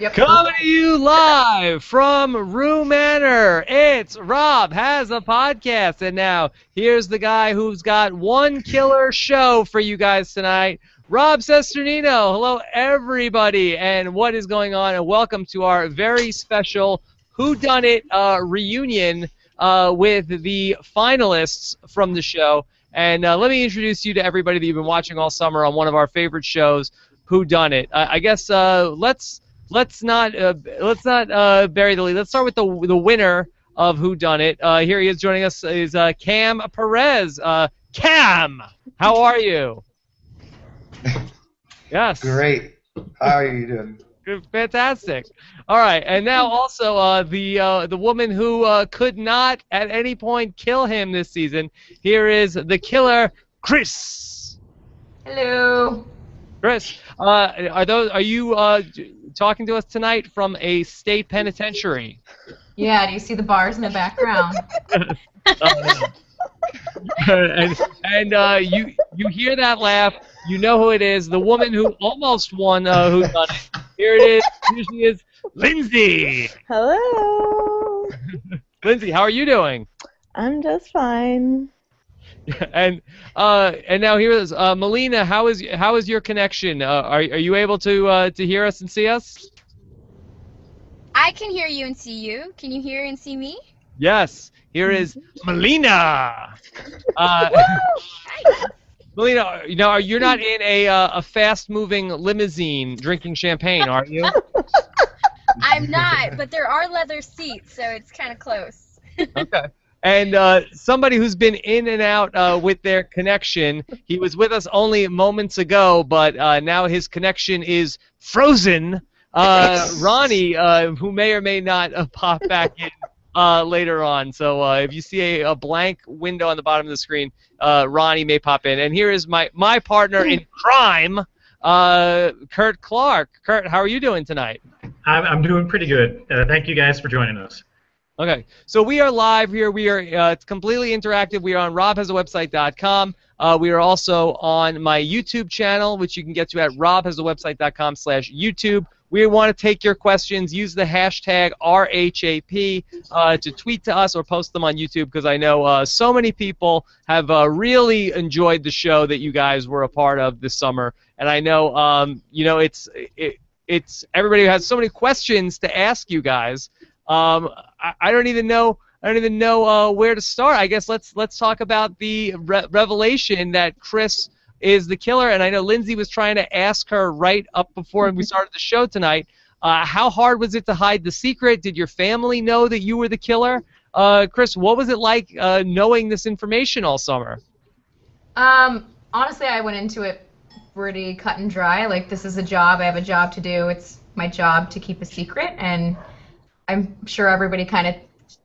Yep. Coming to you live from Rue Manor. It's Rob has a podcast, and now here's the guy who's got one killer show for you guys tonight. Rob Cesternino. Hello, everybody, and what is going on? And welcome to our very special Whodunnit uh, reunion uh, with the finalists from the show. And uh, let me introduce you to everybody that you've been watching all summer on one of our favorite shows, Whodunnit. I, guess uh, let's let's not uh, let's not uh, bury the lead. Let's start with the the winner of Whodunnit. Uh, here he is joining us is uh, Kam Perez. Uh, Kam, how are you? Yes. Great. How are you doing? Good, fantastic. All right, and now also uh, the uh, the woman who uh, could not at any point kill him this season. Here is the killer, Cris. Hello. Cris, uh, are those are you uh, talking to us tonight from a state penitentiary? Yeah, do you see the bars in the background? and and uh, you you hear that laugh, you know who it is. The woman who almost won uh, Whodunnit. Here it is. Here she is, Lindsey. Hello. Lindsey, how are you doing? I'm just fine. and uh, and now here is uh, Melina. How is how is your connection? Uh, are are you able to uh, to hear us and see us? I can hear you and see you. Can you hear and see me? Yes. Here is Melina. Uh, Melina, you know you're not in a uh, a fast moving limousine drinking champagne, are you? I'm not, but there are leather seats, so it's kind of close. okay. And uh, somebody who's been in and out uh, with their connection. He was with us only moments ago, but uh, now his connection is frozen. Uh, Ronnie, uh, who may or may not uh, pop back in uh, later on. So uh, if you see a, a blank window on the bottom of the screen, uh, Ronnie may pop in. And here is my, my partner in crime, uh, Kurt Clark. Kurt, how are you doing tonight? I'm, I'm doing pretty good. Uh, thank you guys for joining us. Okay, so we are live here. We are uh, completely interactive. We are on robhasawebsite.com. Uh, we are also on my YouTube channel, which you can get to at robhasawebsite.com slash YouTube. We want to take your questions. Use the hashtag RHAP uh, to tweet to us or post them on YouTube because I know uh, so many people have uh, really enjoyed the show that you guys were a part of this summer. And I know, um, you know, it's it, it's everybody has so many questions to ask you guys. Um, I, I don't even know. I don't even know uh, where to start. I guess let's let's talk about the re- revelation that Cris is the killer. And I know Lindsey was trying to ask her right up before we started the show tonight. Uh, how hard was it to hide the secret? Did your family know that you were the killer? Uh, Cris, what was it like uh, knowing this information all summer? Um, honestly, I went into it pretty cut and dry. Like, this is a job. I have a job to do. It's my job to keep a secret, and I'm sure everybody kind of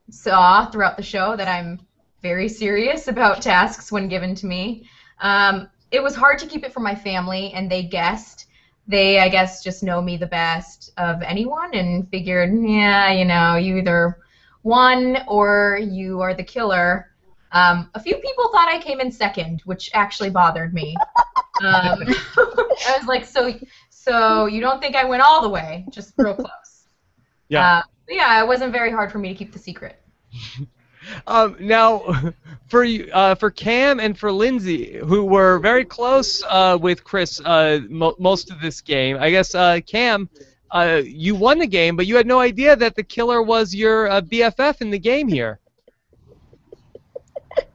saw throughout the show that I'm very serious about tasks when given to me. Um, it was hard to keep it from my family, and they guessed. They, I guess, just know me the best of anyone and figured, yeah, you know, you either won or you are the killer. Um, a few people thought I came in second, which actually bothered me. Um, I was like, so, so you don't think I went all the way? Just real close. Yeah. Uh, yeah, it wasn't very hard for me to keep the secret. Um, now, for you, uh, for Kam and for Lindsey, who were very close uh, with Cris uh, mo- most of this game, I guess uh, Kam, uh, you won the game, but you had no idea that the killer was your uh, BFF in the game here.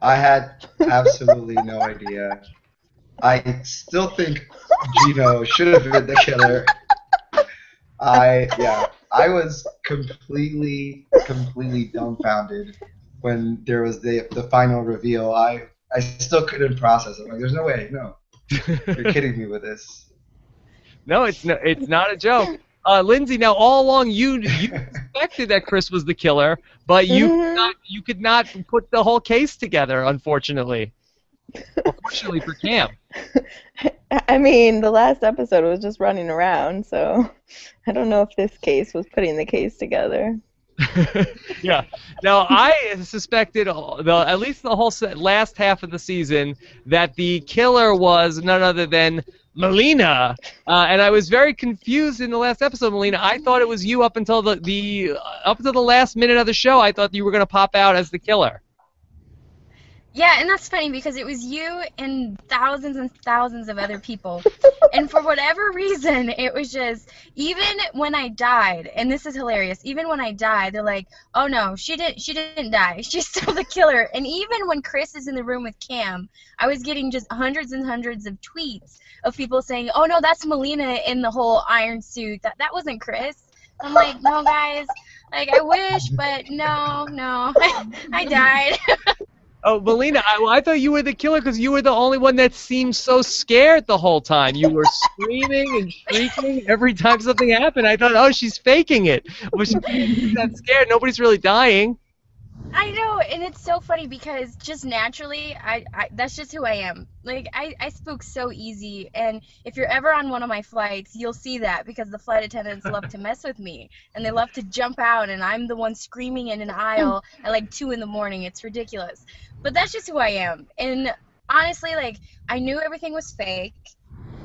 I had absolutely no idea. I still think Geno should have been the killer. I yeah, I was completely completely dumbfounded when there was the the final reveal. I I still couldn't process it. Like, there's no way. No, you're kidding me with this. No, it's no, it's not a joke. Uh, Lindsey, now all along you you suspected that Cris was the killer, but you could Mhm. not you could not put the whole case together, unfortunately. Unfortunately for Kam. I mean, the last episode was just running around, so I don't know if this case was putting the case together. yeah. Now I suspected the at least the whole last half of the season that the killer was none other than Melina, uh, and I was very confused in the last episode, Melina. I thought it was you up until the the up until the last minute of the show. I thought you were gonna pop out as the killer. Yeah, and that's funny because it was you and thousands and thousands of other people. and for whatever reason, it was just even when I died, and this is hilarious. Even when I died, they're like, "Oh no, she didn't she didn't die. She's still the killer." And even when Cris is in the room with Kam, I was getting just hundreds and hundreds of tweets of people saying, "Oh no, that's Melina in the whole iron suit. That that wasn't Cris." I'm like, "No, guys. Like I wish, but no, no. I died." Oh, Melina, I, I thought you were the killer because you were the only one that seemed so scared the whole time. You were screaming and shrieking every time something happened. I thought, oh, she's faking it. Well, she's not scared. Nobody's really dying. I know, and it's so funny because just naturally, I, I that's just who I am. Like I, I spook so easy, and if you're ever on one of my flights, you'll see that because the flight attendants love to mess with me, and they love to jump out, and I'm the one screaming in an aisle at like two in the morning. It's ridiculous, but that's just who I am. And honestly, like I knew everything was fake.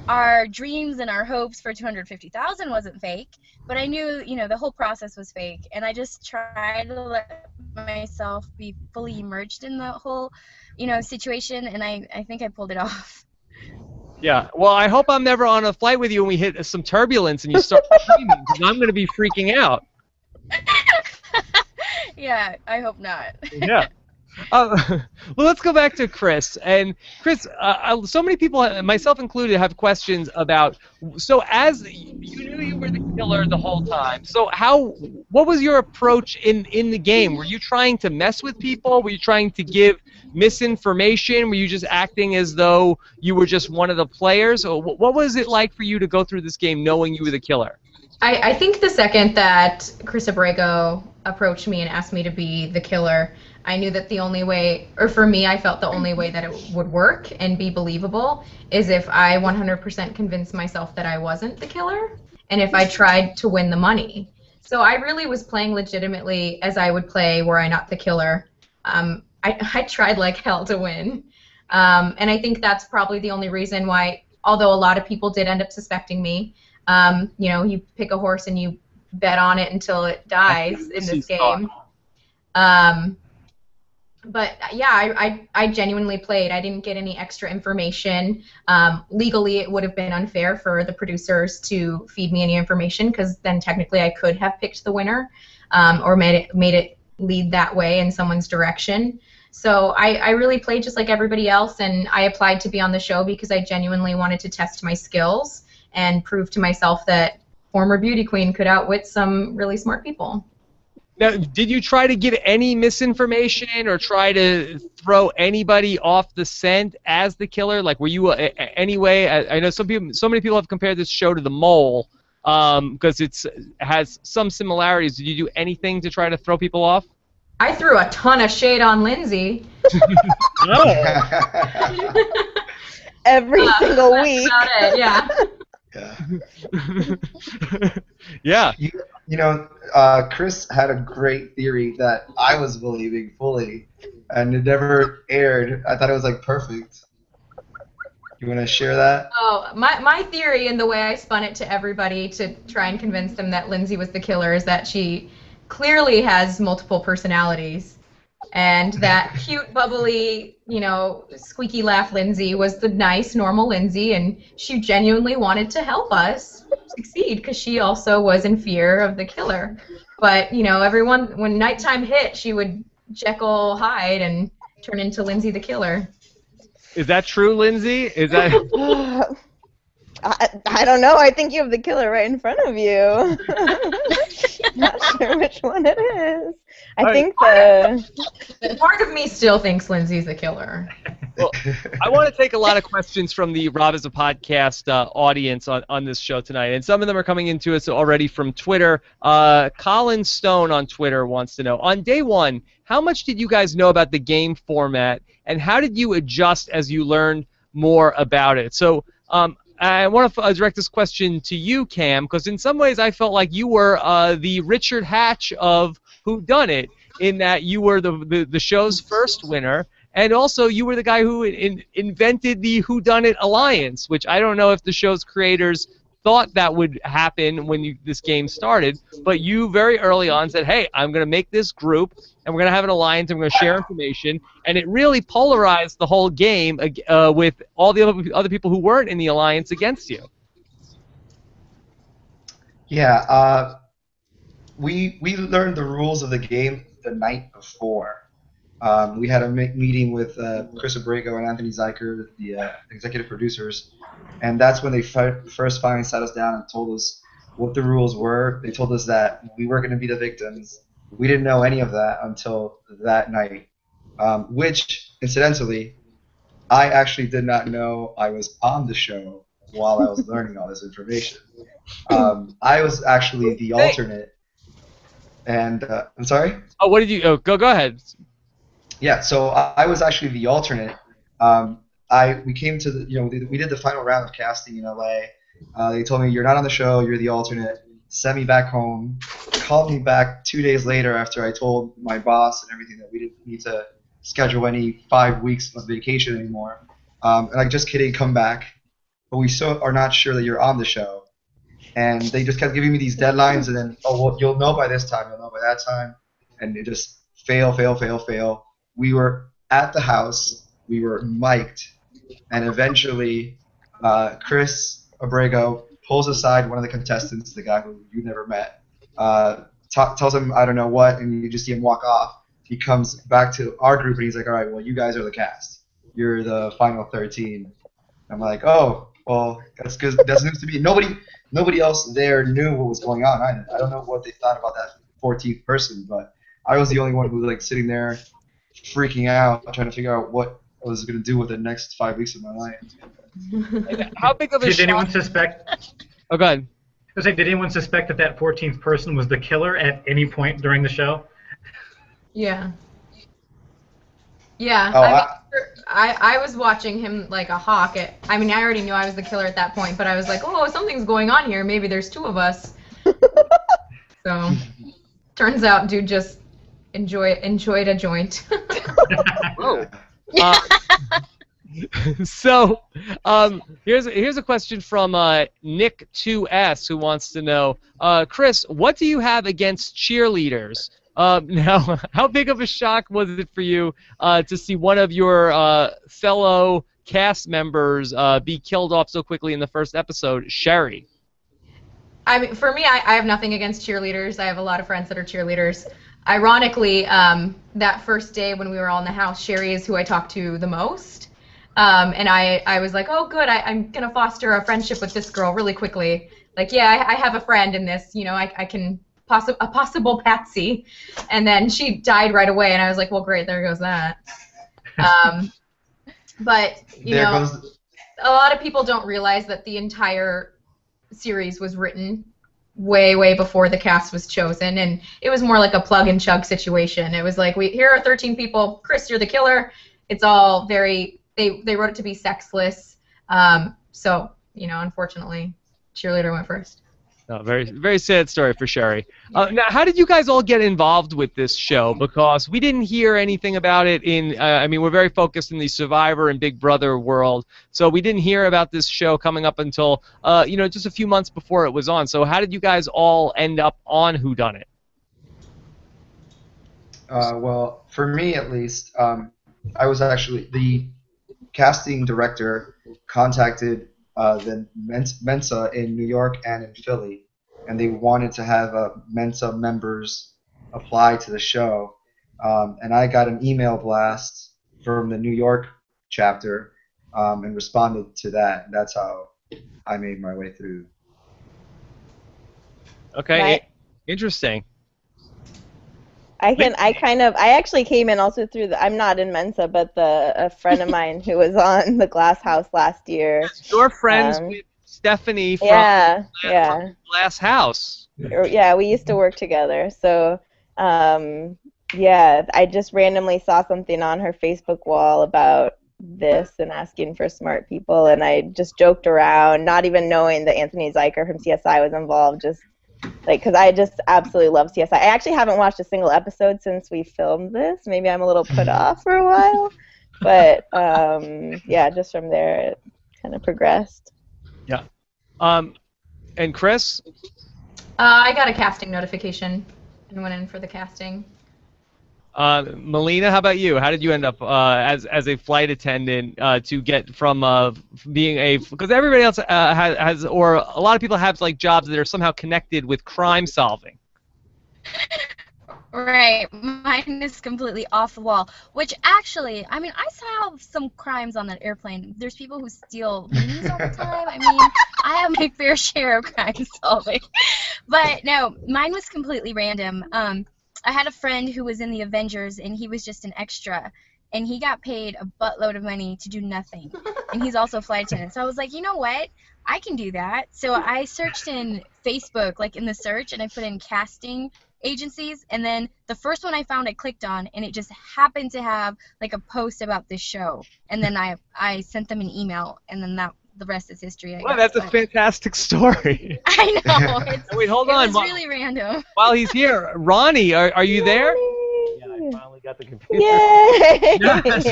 Our dreams and our hopes for 250,000 wasn't fake, but I knew, you know, the whole process was fake, and I just tried to let myself be fully immersed in the whole, you know, situation, and I, I think I pulled it off. Yeah. Well, I hope I'm never on a flight with you and we hit some turbulence and you start screaming because I'm going to be freaking out. yeah, I hope not. Yeah. Uh, well, let's go back to Cris. And Cris, uh, I- so many people, myself included, have questions about. So, as you knew you were the killer the whole time, so how? What was your approach in in the game? Were you trying to mess with people? Were you trying to give misinformation? Were you just acting as though you were just one of the players? Or what was it like for you to go through this game knowing you were the killer? I, I think the second that Cris Abrego approached me and asked me to be the killer, I knew that the only way, or for me, I felt the only way that it would work and be believable is if I 100% convinced myself that I wasn't the killer and if I tried to win the money. So I really was playing legitimately as I would play were I not the killer. Um, I, I tried like hell to win. Um, and I think that's probably the only reason why, although a lot of people did end up suspecting me, um, you know, you pick a horse and you bet on it until it dies in this game. Um, but yeah, I, I, I genuinely played. I didn't get any extra information. Um, legally, it would have been unfair for the producers to feed me any information because then technically I could have picked the winner um, or made it made it lead that way in someone's direction. So I, I really played just like everybody else, and I applied to be on the show because I genuinely wanted to test my skills and prove to myself that former beauty queen could outwit some really smart people. Now, did you try to give any misinformation or try to throw anybody off the scent as the killer? Like, were you uh, anyway? I, I know some people, so many people have compared this show to The Mole because it's has some similarities. Did you do anything to try to throw people off? I threw a ton of shade on Lindsey. Every Uh, single that's week. about it, yeah. yeah. yeah. You know, uh, Cris had a great theory that I was believing fully, and it never aired. I thought it was like perfect. You want to share that? Oh, my, my theory and the way I spun it to everybody to try and convince them that Lindsey was the killer is that she clearly has multiple personalities. And that cute, bubbly, you know, squeaky laugh Lindsey was the nice, normal Lindsey, and she genuinely wanted to help us succeed because she also was in fear of the killer. But, you know, everyone, when nighttime hit, she would Jekyll Hyde and turn into Lindsey the killer. Is that true, Lindsey? Is that? I, I don't know. I think you have the killer right in front of you. Not sure which one it is. I Alright. think the Part of me still thinks Lindsey's the killer. Well, I want to take a lot of questions from the Rob is a podcast uh, audience on, on this show tonight, and some of them are coming into us already from Twitter. Uh, Colin Stone on Twitter wants to know on day one, how much did you guys know about the game format, and how did you adjust as you learned more about it? So, um, I want to f- direct this question to you, Kam, because in some ways I felt like you were uh, the Richard Hatch of Whodunnit, in that you were the, the the show's first winner, and also you were the guy who in, invented the Whodunnit alliance, which I don't know if the show's creators thought that would happen when you, this game started, but you very early on said, "Hey, I'm going to make this group, and we're going to have an alliance, and we're going to share information," and it really polarized the whole game uh, with all the other, people who weren't in the alliance against you. Yeah, uh, we we learned the rules of the game the night before. Um, we had a meeting with uh, Cris Abrego and Anthony Zuiker, the uh, executive producers, and that's when they fi- first finally sat us down and told us what the rules were. They told us that we were going to be the victims. We didn't know any of that until that night, um, which, incidentally, I actually did not know I was on the show while I was learning all this information. Um, I was actually the alternate, and uh, I'm sorry. Oh, what did you? Oh, go go ahead. Yeah, so I, was actually the alternate. Um, I we came to the you know we did the final round of casting in LA. Uh, they told me you're not on the show, you're the alternate. Sent me back home. Called me back two days later after I told my boss and everything that we didn't need to schedule any five weeks of vacation anymore. Um, and like, just kidding, come back. But we still are not sure that you're on the show. And they just kept giving me these deadlines, and then oh well, you'll know by this time, you'll know by that time, and it just fail, fail, fail, fail. We were at the house, we were mic'd, and eventually uh, Cris Abrego pulls aside one of the contestants, the guy who you never met, uh, t- tells him I don't know what, and you just see him walk off. He comes back to our group and he's like, all right, well you guys are the cast. You're the final 13. I'm like, oh, well that's good. That's news to me. Nobody, nobody else there knew what was going on. I, I don't know what they thought about that 14th person, but I was the only one who was like sitting there, freaking out, trying to figure out what I was gonna do with the next five weeks of my life. How big of a Did anyone suspect? Oh, go ahead. I was like, did anyone suspect that that 14th person was the killer at any point during the show? Yeah. Yeah. Oh, I, mean, I- I, I was watching him like a hawk. At, I mean, I already knew I was the killer at that point, but I was like, oh, something's going on here. Maybe there's two of us. so, turns out, dude just enjoy enjoyed a joint. Whoa. Uh, so, um, here's here's a question from uh, Nick 2S who wants to know, uh, Cris, what do you have against cheerleaders? Um, now, how big of a shock was it for you uh, to see one of your uh, fellow cast members uh, be killed off so quickly in the first episode, Sherry? I mean, for me, I, I have nothing against cheerleaders. I have a lot of friends that are cheerleaders. Ironically, um, that first day when we were all in the house, Sherry is who I talked to the most. Um, and I, I was like, oh, good, I, I'm going to foster a friendship with this girl really quickly. Like, yeah, I, I have a friend in this, you know, I, I can, possi- a possible Patsy. And then she died right away, and I was like, well, great, there goes that. Um, but, you there know goes. a lot of people don't realize that the entire series was written way way before the cast was chosen. And it was more like a plug and chug situation. It was like we here are 13 people. Cris you're the killer. It's all very they they wrote it to be sexless. Um, so you know unfortunately cheerleader went first No, very very sad story for Sherry. Uh, now, how did you guys all get involved with this show? Because we didn't hear anything about it in. Uh, I mean, we're very focused in the Survivor and Big Brother world, so we didn't hear about this show coming up until uh, you know just a few months before it was on. So how did you guys all end up on Whodunnit? Uh, well, for me at least, um, I was actually the casting director contacted uh, the Mensa in New York and in Philly, and they wanted to have uh, Mensa members apply to the show. Um, and I got an email blast from the New York chapter um, and responded to that. That's how I made my way through. Okay, Right. interesting. I can. I kind of. I actually came in also through the. I'm not in Mensa, but the a friend of mine who was on the Glass House last year. You're friends Um, with Stephanie from Yeah, yeah, Glass House. Yeah. We used to work together. So, um, yeah. I just randomly saw something on her Facebook wall about this and asking for smart people, and I just joked around, not even knowing that Anthony Zuiker from CSI was involved. Just like, because I just absolutely love CSI. I actually haven't watched a single episode since we filmed this. Maybe I'm a little put off for a while, but um, yeah, just from there it kind of progressed. Um, and Cris, Uh, I got a casting notification and went in for the casting. Uh, Melina, how about you? How did you end up uh, as as a flight attendant uh, to get from uh, being a because everybody else uh, has, has or a lot of people have like jobs that are somehow connected with crime solving. Right, mine is completely off the wall. Which actually, I mean, I saw some crimes on that airplane. There's people who steal minis all the time. I mean, I have my fair share of crime solving. But no, mine was completely random. Um, I had a friend who was in the Avengers, and he was just an extra, and he got paid a buttload of money to do nothing. And he's also a flight attendant. So I was like, you know what? I can do that. So I searched in Facebook, like in the search, and I put in casting agencies and then the first one I found I clicked on and it just happened to have like a post about this show and then I I sent them an email and then that the rest is history. I Wow, guess. that's a fantastic story. I know. It's, Wait, hold it on. was Wh- really random. While he's here, Ronnie, are, are you there? Yeah, I finally got the computer. Yay! Yes,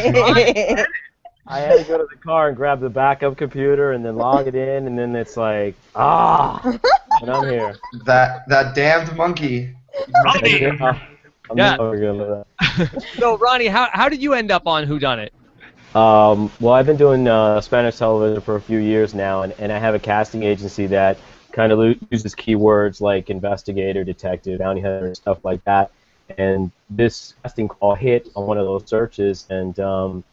I had to go to the car and grab the backup computer and then log it in, and then it's like, ah, and I'm here. That that damned monkey. Ronnie! I'm Yeah. never gonna let so, Ronnie, how, how did you end up on Whodunnit? That. Um, well, I've been doing uh, Spanish television for a few years now, and, and I have a casting agency that kind of lo- uses keywords like investigator, detective, bounty hunter, and stuff like that. And this casting call hit on one of those searches, and um,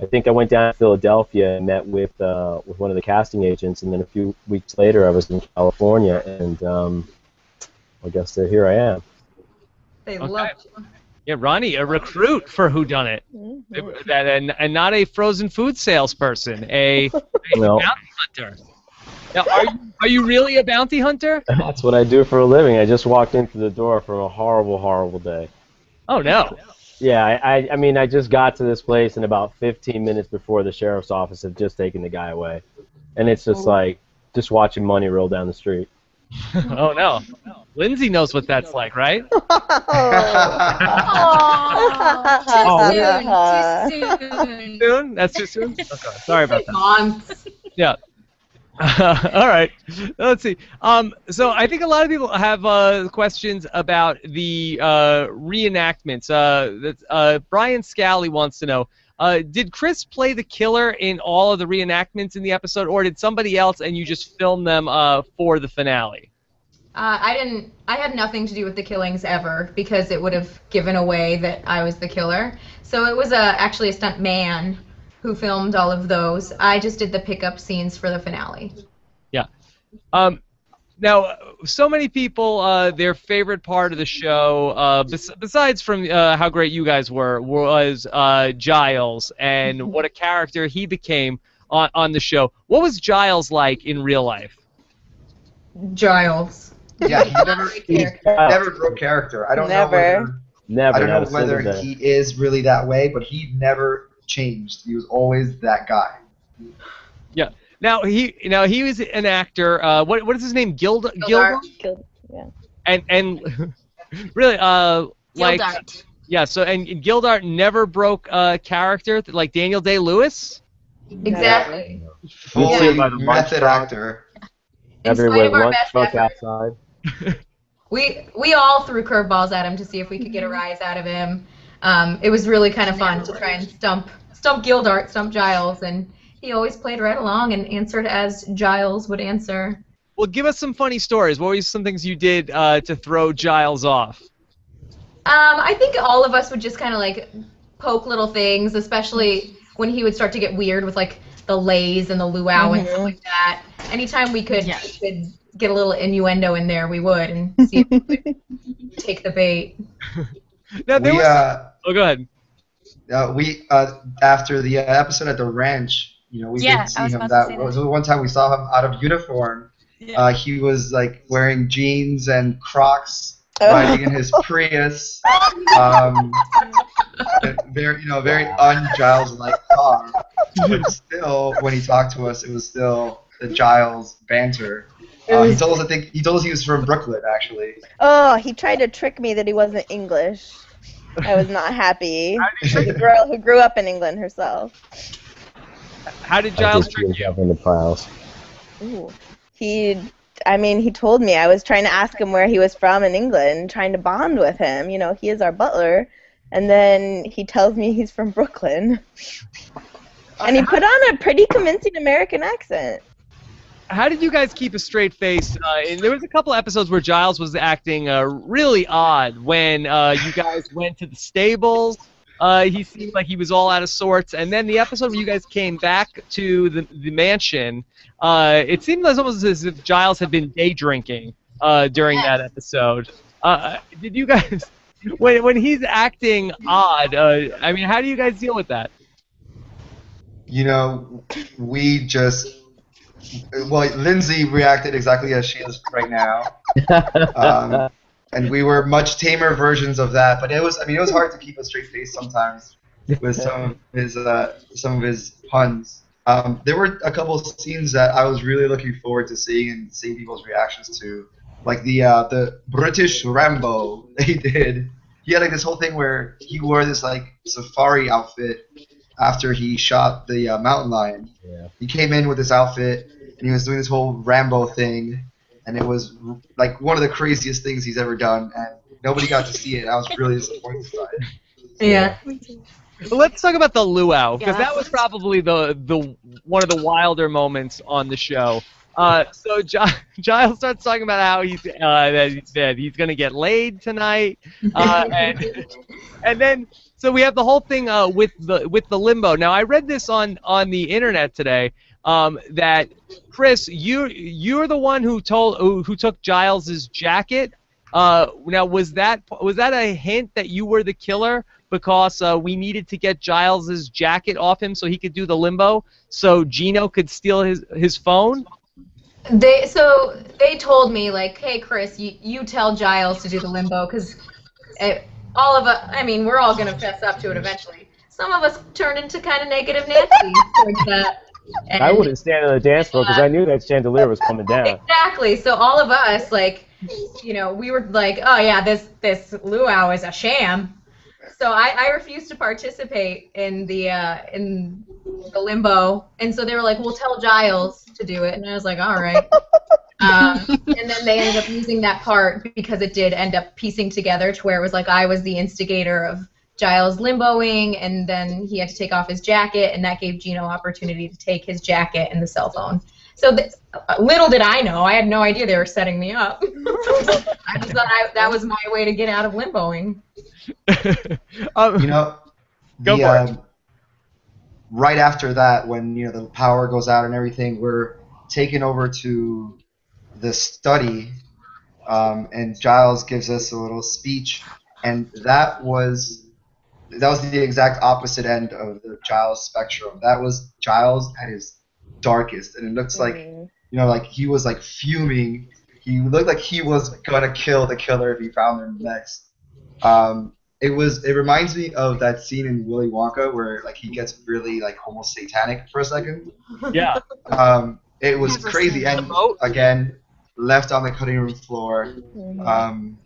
I think I went down to Philadelphia and met with uh, with one of the casting agents, and then a few weeks later, I was in California, and um, I guess that here I am. They Okay. loved you. Yeah, Ronnie, a recruit for Whodunnit, Mhm. and, and not a frozen food salesperson, a, a No. bounty hunter. Now, are you, are you really a bounty hunter? That's what I do for a living. I just walked into the door from a horrible, horrible day. Oh no. Yeah, I, I, I mean, I just got to this place, and about 15 minutes before the sheriff's office had just taken the guy away, and it's just like just watching money roll down the street. oh no. Lindsey knows what that's like, right? Aw, too soon. Too soon. Soon? That's too soon. Okay, sorry about that. Months. Yeah. all right. Let's see. Um, so I think a lot of people have uh, questions about the uh, reenactments. Uh, uh, Brian Scally wants to know: uh, Did Cris play the killer in all of the reenactments in the episode, or did somebody else and you just filmed them uh, for the finale? Uh, I didn't. I had nothing to do with the killings ever because it would have given away that I was the killer. So it was a actually a stunt man who filmed all of those. I just did the pickup scenes for the finale. Yeah. Um, now, so many people, uh, their favorite part of the show, uh, bes- besides from uh, how great you guys were, was uh, Giles and what a character he became on, on the show. What was Giles like in real life? Giles. Yeah, he never he Character. never broke character. I don't Never. know whether Never. I don't know whether he is really that way, but he never changed. He was always that guy. Yeah. Now he now he was an actor. Uh, what what is his name? Gild Gildart. Gildart? Killed- yeah. And and really uh like Gildart. yeah. So and Gildart never broke uh, character like Daniel Day Lewis. Exactly. Fully see by the method actor. In Everywhere, spite of our lunch best outside. We we all threw curveballs at him to see if we could get a rise out of him. Um, it was really kind of fun to try and stump stump Gildart, stump Giles, and he always played right along and answered as Giles would answer. Well, give us some funny stories. What were some things you did uh, to throw Giles off? Um, I think all of us would just kind of like poke little things, especially when he would start to get weird with like the lays and the luau and stuff like that. Anytime we could, Yeah. we could get a little innuendo in there, we would and see if we could take the bait. Now, there We was. uh, oh, go ahead. uh, we uh, after the uh, episode at the ranch, you know, we Yeah, did see him. about to That was the one time we saw him out of uniform. Uh, he was like wearing jeans and Crocs riding in his Prius, um, very you know very un-Giles like car. But still, when he talked to us, it was still the Giles banter. Uh, he told us I think he told us he was from Brooklyn actually. Oh, he tried to trick me that he wasn't English. I was not happy. the girl who grew up in England herself. How did I Giles trick you? up in the piles. Ooh. He, I mean, he told me. I was trying to ask him where he was from in England, trying to bond with him. You know, he is our butler. And then he tells me he's from Brooklyn. And he put on a pretty convincing American accent. How did you guys keep a straight face? Uh, and there was a couple episodes where Giles was acting uh, really odd when uh, you guys went to the stables. Uh, he seemed like he was all out of sorts. And then the episode where you guys came back to the, the mansion, uh, it seemed as almost as if Giles had been day drinking uh, during that episode. Uh, did you guys, when, when he's acting odd, uh, I mean, how do you guys deal with that? You know, we just well, Lindsey reacted exactly as she is right now. Um, and we were much tamer versions of that. But it was, I mean, it was hard to keep a straight face sometimes with some of his, uh, some of his puns. Um, there were a couple of scenes that I was really looking forward to seeing and seeing people's reactions to, like the uh, the British Rambo they did. He had like this whole thing where he wore this like safari outfit after he shot the uh, mountain lion. Yeah. He came in with this outfit and he was doing this whole Rambo thing, and it was like one of the craziest things he's ever done, and nobody got to see it. I was really disappointed by it. Yeah. Well, let's talk about the luau because Yeah. that was probably the the one of the wilder moments on the show. Uh, so Gi- Giles starts talking about how he's uh, that, he- that he's gonna get laid tonight, uh, and and then so we have the whole thing uh, with the with the limbo. Now I read this on on the internet today um, that Cris, you you're the one who told who, who took Giles's jacket. Uh, now was that was that a hint that you were the killer because uh, we needed to get Giles's jacket off him so he could do the limbo, so Geno could steal his his phone? They so they told me like, hey Cris, you, you tell Giles to do the limbo because all of us. I mean, we're all gonna fess up to it eventually. Some of us turned into kind of negative Nancy towards that. And I wouldn't stand on the dance floor because I knew that chandelier was coming down. Exactly. So all of us, like, you know, we were like, oh yeah, this this luau is a sham. So I, I refused to participate in the uh, in the limbo, and so they were like, "We'll tell Giles to do it," and I was like, "All right." um, and then they ended up using that part because it did end up piecing together to where it was like I was the instigator of Giles limboing, and then he had to take off his jacket, and that gave Geno opportunity to take his jacket and the cell phone. So th- uh, little did I know, I had no idea they were setting me up. I just thought I, that was my way to get out of limboing. um, You know, Go the, for it. um, right after that, when you know the power goes out and everything, we're taken over to the study, um, and Giles gives us a little speech, and that was that was the exact opposite end of the Giles spectrum. That was Giles at his darkest, and it looks like Mhm. you know, like he was like fuming. He looked like he was gonna kill the killer if he found him next. Um, it was. It reminds me of that scene in Willy Wonka where like he gets really like almost satanic for a second. yeah. Um, it was crazy, and again, left on the cutting room floor. Mhm. Um,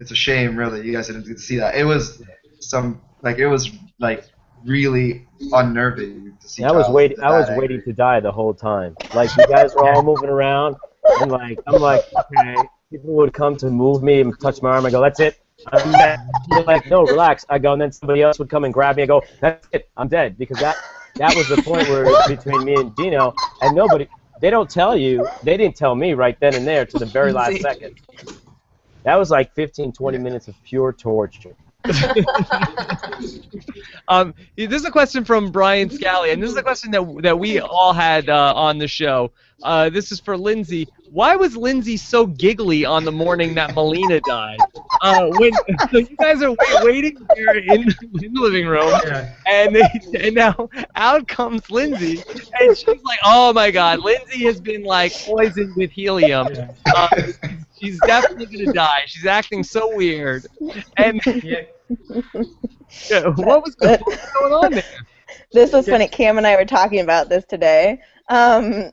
it's a shame, really. You guys didn't get to see that. It was some like it was like really unnerving to see. I was waiting. I was that waiting to die the whole time. Like you guys were all moving around, and like I'm like, okay. People would come to move me and touch my arm. I go, that's it. I'm dead. They're like, no, relax. I go, and then somebody else would come and grab me. I go, that's it. I'm dead because that that was the point where it was between me and Dino, and nobody. They don't tell you. They didn't tell me right then and there to the very last second. That was like 15, 20 minutes of pure torture. Um, this is a question from Brian Scally, and this is a question that that we all had uh, on the show. Uh, this is for Lindsey. Why was Lindsey so giggly on the morning that Melina died? Uh, when so you guys are wait, waiting there in, in the living room, and they, and now out comes Lindsey, and she's like, "Oh my God, Lindsey has been like poisoned with helium." Uh, She's definitely gonna die. She's acting so weird. And Yeah. yeah, what was what was going on there? this was funny. Kam and I were talking about this today. Um,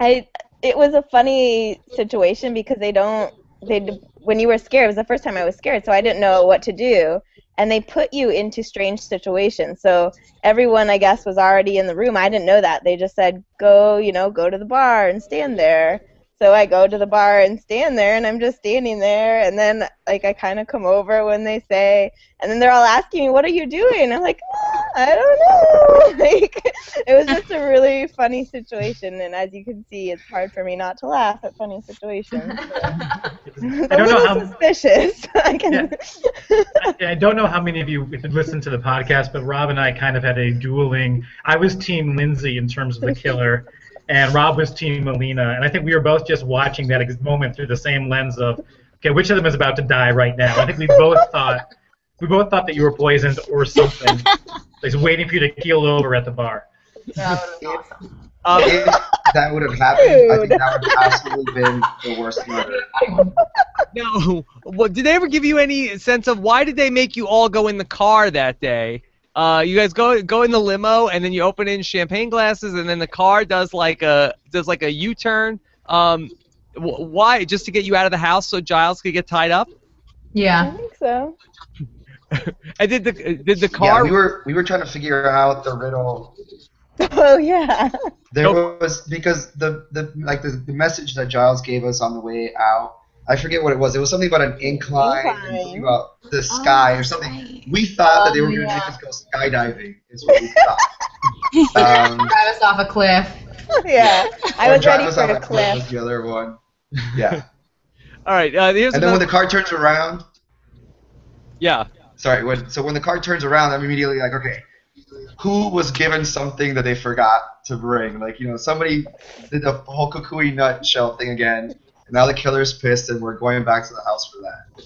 I it was a funny situation because they don't they when you were scared. It was the first time I was scared, so I didn't know what to do. And they put you into strange situations. So everyone, I guess, was already in the room. I didn't know that. They just said, "Go, you know, go to the bar and stand there." So I go to the bar and stand there, and I'm just standing there. And then, like, I kind of come over when they say, and then they're all asking me, "What are you doing?" I'm like, "Ah, "I don't know." like, it was just a really funny situation, and as you can see, it's hard for me not to laugh at funny situations. I a don't know how. suspicious. I can. I, I don't know how many of you have listened to the podcast, but Rob and I kind of had a dueling. I was Team Lindsey in terms of the killer, and Rob was Team Melina, and I think we were both just watching that ex- moment through the same lens of, okay, which of them is about to die right now? I think we both thought we both thought that you were poisoned or something. Just waiting for you to keel over at the bar. That would be awesome. Um, If that would have happened, I think that would have absolutely been the worst murder. no. What did they ever give you any sense of why did they make you all go in the car that day? Uh, you guys go go in the limo and then you open in champagne glasses and then the car does like a does like a U-turn. Um, wh- why? Just to get you out of the house so Giles could get tied up? Yeah. I think so. And did the did the car? Yeah, we were we were trying to figure out the riddle. Oh yeah. There Nope. was because the, the like the, the message that Giles gave us on the way out. I forget what it was. It was something about an incline, and Incline. something about the sky or something. right. We thought that they were Oh, going to yeah. make us go skydiving. Is what we thought. um, Drive us off a cliff. yeah. I was ready for off a a cliff was cliff. the other one. Yeah. All right. Uh, here's and then when the car turns around, yeah. Sorry, when so when the car turns around, I'm immediately like, okay, who was given something that they forgot to bring? Like, you know, somebody did the whole kukui nut shell thing again. And now the killer's pissed, and we're going back to the house for that.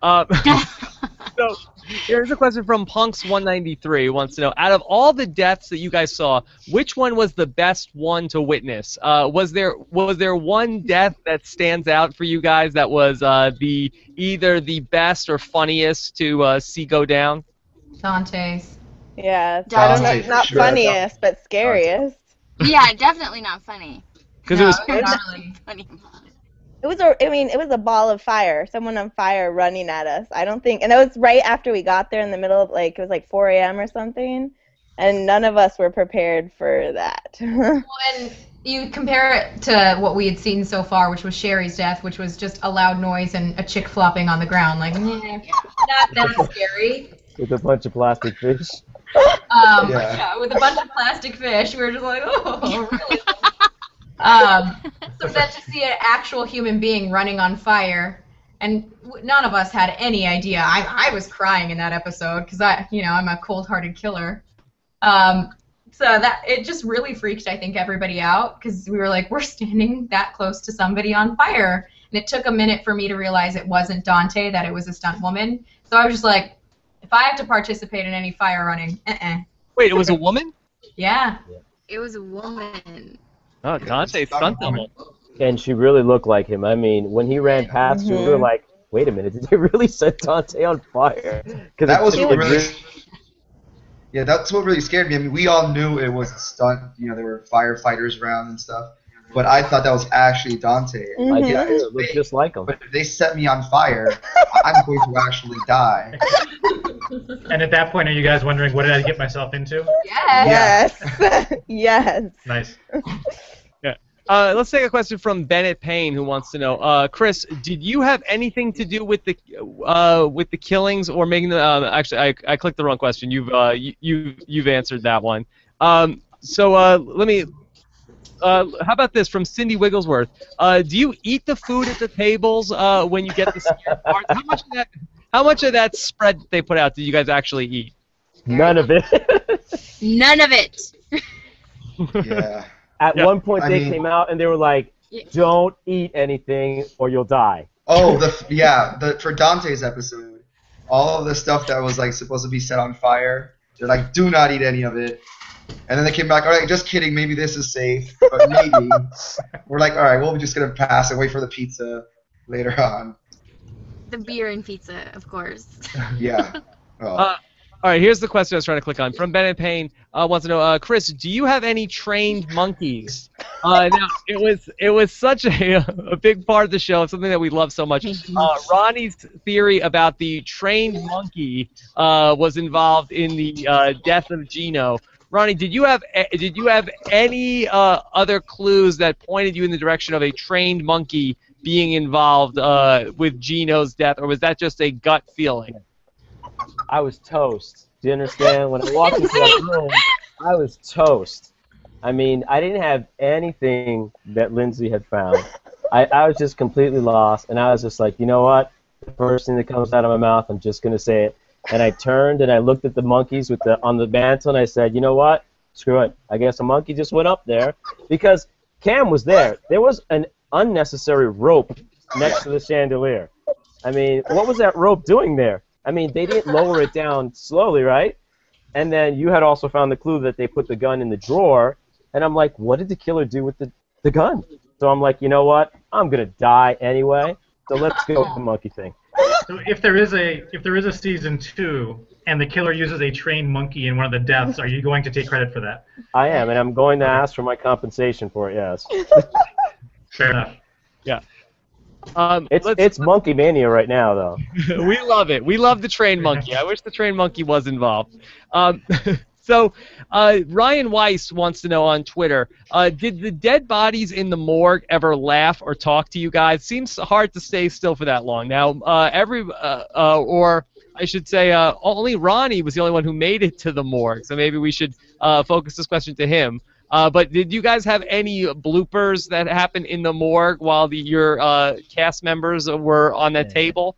Uh, so here's a question from Punks193 who wants to know: Out of all the deaths that you guys saw, which one was the best one to witness? Uh, was there was there one death that stands out for you guys that was uh, the either the best or funniest to uh, see go down? Dante's. Yeah. I Dante, don't Not sure. funniest, but scariest. yeah, definitely not funny. Because no, it was not really. Funny. It was a. I mean, it was a ball of fire. Someone on fire running at us. I don't think, and it was right after we got there in the middle of like it was like 4 a.m. or something, and none of us were prepared for that. Well, and you compare it to what we had seen so far, which was Sherry's death, which was just a loud noise and a chick flopping on the ground. Like, meh, not that scary. with a bunch of plastic fish. Um, Yeah. yeah, with a bunch of plastic fish, we were just like, oh, really? Um, so then to see an actual human being running on fire, and none of us had any idea. I, I was crying in that episode because I, you know, I'm a cold-hearted killer. Um, so that it just really freaked, I think, everybody out because we were like, we're standing that close to somebody on fire, and it took a minute for me to realize it wasn't Dante, that it was a stunt woman. So I was just like, if I have to participate in any fire running, uh-uh. wait, it was a woman. Yeah. It was a woman. Oh, Dante stunt double. And she really looked like him. I mean, when he ran past her, we were like, wait a minute, did they really set Dante on fire? Because That was She what was- really. Yeah, that's what really scared me. I mean, we all knew it was a stunt. You know, there were firefighters around and stuff. But I thought that was actually Dante. I Mhm. Yeah, did it's too. It looked just like him. But if they set me on fire, I'm going to actually die. And at that point, are you guys wondering what did I get myself into? Yeah. Yes. yes. Nice. Uh, let's take a question from Bennett Payne, who wants to know, uh, Cris, did you have anything to do with the uh, with the killings or making the? Uh, actually, I, I clicked the wrong question. You've uh, you, you you've answered that one. Um, so uh, let me. Uh, how about this from Cindy Wigglesworth? Uh, do you eat the food at the tables uh, when you get the scared parts? How much of that? How much of that spread that they put out did you guys actually eat? None of it. None of it. Yeah. At Yeah, one point, I they mean- came out and they were like, "Don't eat anything or you'll die." Oh, the yeah, the for Dante's episode, all of the stuff that was like supposed to be set on fire, they're like, do not eat any of it. And then they came back. All right, just kidding. Maybe this is safe, but maybe. We're like, all right, well, we're just gonna pass and wait for the pizza later on. The beer and pizza, of course. Yeah. Oh. Uh, All right, here's the question I was trying to click on. From Bennett Payne uh, wants to know, uh, Cris, do you have any trained monkeys? Uh, now, it was it was such a, a big part of the show, something that we love so much. Uh, Ronnie's theory about the trained monkey uh, was involved in the uh, death of Geno. Ronnie, did you have a- did you have any uh, other clues that pointed you in the direction of a trained monkey being involved uh, with Geno's death, or was that just a gut feeling? I was toast. Do you understand? When I walked into that room, I was toast. I mean, I didn't have anything that Lindsey had found. I, I was just completely lost, and I was just like, you know what? The first thing that comes out of my mouth, I'm just gonna say it. And I turned and I looked at the monkeys with the on the mantle, and I said, you know what? Screw it. I guess a monkey just went up there because Kam was there. There was an unnecessary rope next to the chandelier. I mean, what was that rope doing there? I mean, they didn't lower it down slowly, right? And then you had also found the clue that they put the gun in the drawer, and I'm like, what did the killer do with the, the gun? So I'm like, you know what? I'm gonna die anyway. So let's go with the monkey thing. So if there is a if there is a season two and the killer uses a trained monkey in one of the deaths, are you going to take credit for that? I am, and I'm going to ask for my compensation for it. Yes, Fair enough. Um, it's it's monkey mania right now, though. we love it. We love the trained monkey. I wish the trained monkey was involved. Um, so, uh, Ryan Weiss wants to know on Twitter: uh, Did the dead bodies in the morgue ever laugh or talk to you guys? Seems hard to stay still for that long. Now, uh, every uh, uh, or I should say, uh, only Ronnie was the only one who made it to the morgue. So maybe we should uh, focus this question to him. Uh, but did you guys have any bloopers that happened in the morgue while the, your uh, cast members were on that Yeah. table?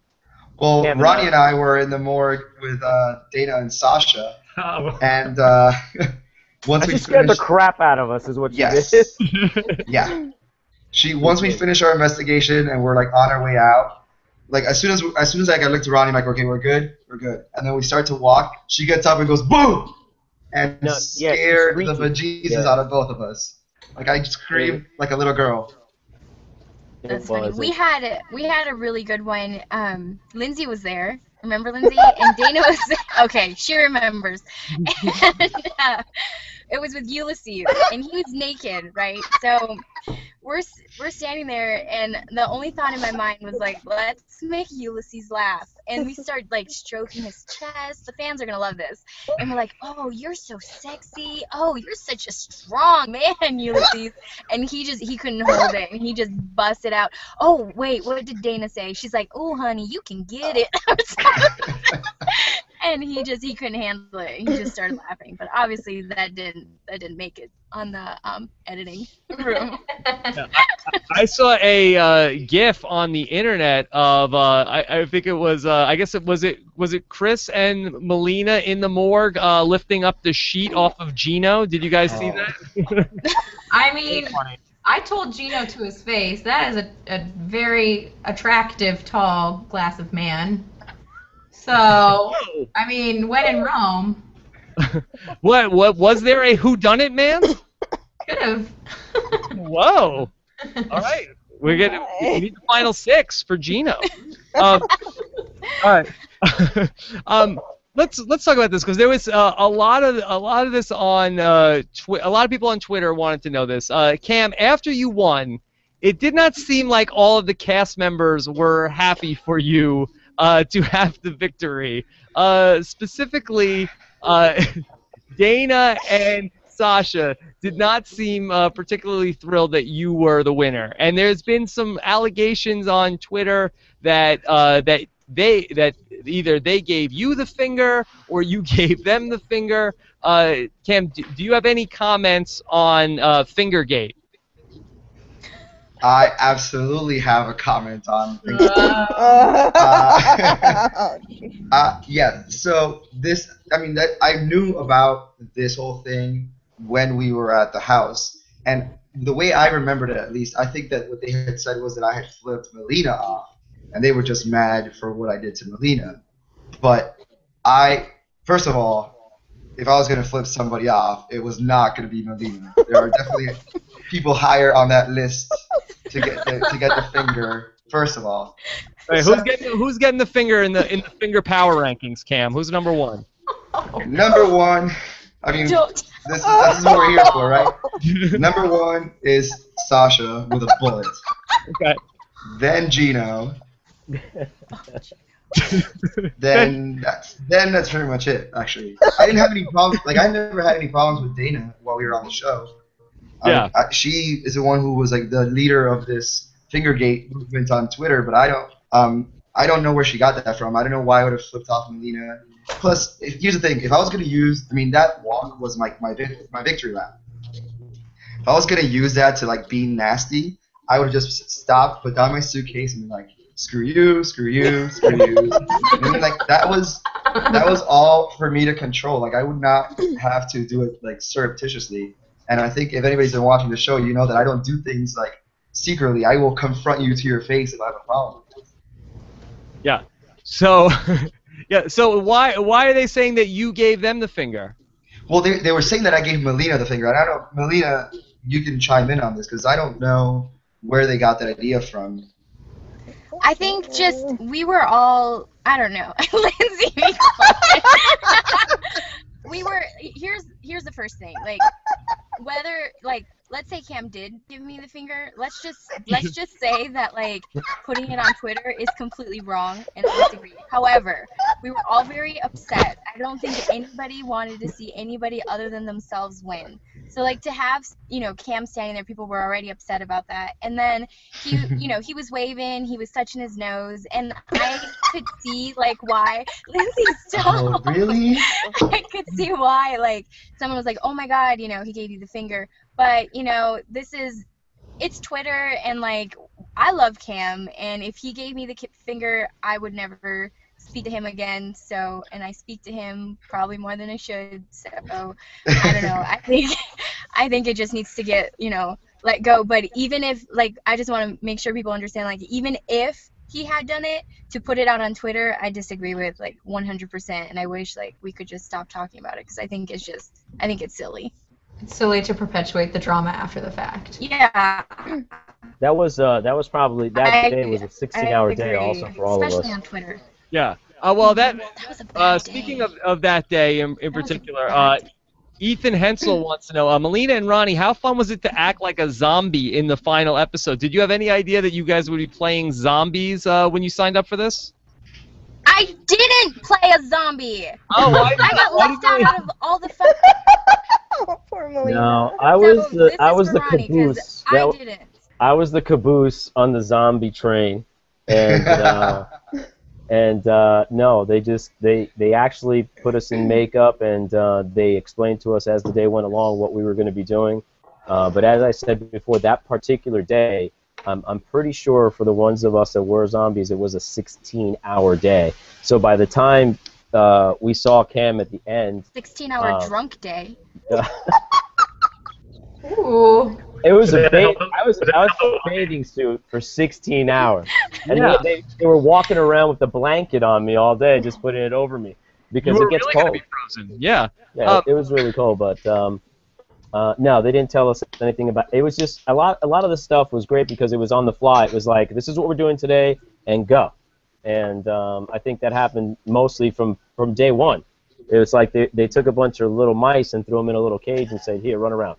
Well, Ronnie and I were in the morgue with uh, Dana and Sasha, Oh, and uh, once She we scared the crap out of us, is what she Yes. did. yeah, she once we finish our investigation and we're like on our way out, like as soon as as soon as like, I look to Ronnie, I'm like, okay, we're good, we're good, and then we start to walk. She gets up and goes boom, and No, yeah, she scared the bejesus Yeah. out of both of us. Like I screamed like a little girl. That's funny. We had we had a really good one. Um, Lindsey was there. Remember Lindsey? And Dana was okay. She remembers. And uh, it was with Ulysses, and he was naked, right? So we're we're standing there, and the only thought in my mind was like, let's make Ulysses laugh. And we start like stroking his chest. The fans are gonna love this. And we're like, oh, you're so sexy. Oh, you're such a strong man, Ulysses. And he just he couldn't hold it, and he just busted out. Oh wait, what did Dana say? She's like, "Oh honey, you can get it." and he just he couldn't handle it. He just started laughing. But obviously that didn't that didn't make it on the um, editing room. I saw a uh, GIF on the internet of uh, I, I think it was uh, I guess it was it was it Cris and Melina in the morgue uh, lifting up the sheet off of Geno. Did you guys see Oh. that? I mean, I told Geno to his face that is a, a very attractive, tall glass of man. So, I mean, when in Rome, what what was there a Whodunnit man? could have. Whoa! All right, we're gonna we need the final six for Geno. Um, all right. um, let's let's talk about this because there was uh, a lot of a lot of this on uh, twi- a lot of people on Twitter wanted to know this. Uh, Kam, after you won, it did not seem like all of the cast members were happy for you uh, to have the victory. Uh, specifically, uh, Dana and Sasha did not seem uh, particularly thrilled that you were the winner. And there's been some allegations on Twitter that uh, that they that either they gave you the finger or you gave them the finger. Uh, Kam, do, do you have any comments on uh, Fingergate? I absolutely have a comment on. Uh, Uh, Uh, yeah. So this, I mean, that I knew about this whole thing when we were at the house, and the way I remembered it, at least, I think that what they had said was that I had flipped Melina off, and they were just mad for what I did to Melina. But I, first of all, if I was gonna flip somebody off, it was not gonna be Melina. There are definitely people higher on that list to get the, to get the finger. First of all, All right, who's getting who's getting the finger in the in the finger power rankings, Kam? Who's number one? number one. I mean, this is, this is what we're here for, right? Number one is Sasha with a bullet. Okay. Then Geno. then that's then that's pretty much it. Actually, I didn't have any problems. Like I never had any problems with Dana while we were on the show. Yeah. I, she is the one who was like the leader of this Fingergate movement on Twitter, but I don't. Um, I don't know where she got that from. I don't know why I would have flipped off Melina. Plus, if, here's the thing: if I was gonna use, I mean, that walk was my my my victory lap. If I was gonna use that to like be nasty, I would have just stopped, put down my suitcase, and be like, "Screw you, screw you, screw you." and then, like that was that was all for me to control. Like I would not have to do it like surreptitiously. And I think if anybody's been watching the show, you know that I don't do things like secretly. I will confront you to your face if I have a problem. Yeah. So, yeah. So why why are they saying that you gave them the finger? Well, they, they were saying that I gave Melina the finger. And I don't, know. Melina, you can chime in on this because I don't know where they got that idea from. I think just we were all I don't know. Lindsey be quiet. we were here's here's the first thing. Like whether like let's say Kam did give me the finger, let's just let's just say that like putting it on Twitter is completely wrong and I disagree. However, we were all very upset. I don't think anybody wanted to see anybody other than themselves win. So like to have you know Kam standing there, people were already upset about that. And then he you know he was waving, he was touching his nose, and I could see like why Lindsey Oh, really? I could see why like someone was like, oh my god, you know he gave you the finger. But you know this is it's Twitter and like I love Kam and if he gave me the finger, I would never speak to him again. So and I speak to him probably more than I should. So I don't know. I think I think it just needs to get, you know, let go. But even if like I just want to make sure people understand like even if he had done it to put it out on Twitter, I disagree with like 100% and I wish like we could just stop talking about it cuz I think it's just I think it's silly. It's silly to perpetuate the drama after the fact. Yeah. That was uh, that was probably that I- day was a 16-hour day also for all of us. especially us. on Twitter. Yeah. Uh, well, that That was a bad uh, day. speaking of, of that day in, in That particular, uh, day. Ethan Hensel wants to know, uh, Melina and Ronnie, how fun was it to act like a zombie in the final episode? Did you have any idea that you guys would be playing zombies uh, when you signed up for this? I didn't play a zombie. Oh, why, I got why left did you- out of all the fun. Poor Melina. No, I So was the this I is was for the Ronnie, 'cause caboose. I didn't. I was the caboose on the zombie train, and uh, and uh, no, they just they they actually put us in makeup and uh, they explained to us as the day went along what we were going to be doing. Uh, but as I said before, that particular day, I'm I'm pretty sure for the ones of us that were zombies, it was a 16-hour day. So by the time uh, we saw Kam at the end, 16 hour Wow. drunk day. Ooh. It was Was a ba- I was was I was in a bathing suit for 16 hours, and Yeah. they, they they were walking around with the blanket on me all day, just putting it over me because you were it gets really cold. be frozen. Yeah. Yeah, Um, it was really cold, but um, uh, no, they didn't tell us anything about. It was just a lot. A lot of the stuff was great because it was on the fly. It was like, this is what we're doing today, and go. And um, I think that happened mostly from from day one. It was like they, they took a bunch of little mice and threw them in a little cage and said, here, run around.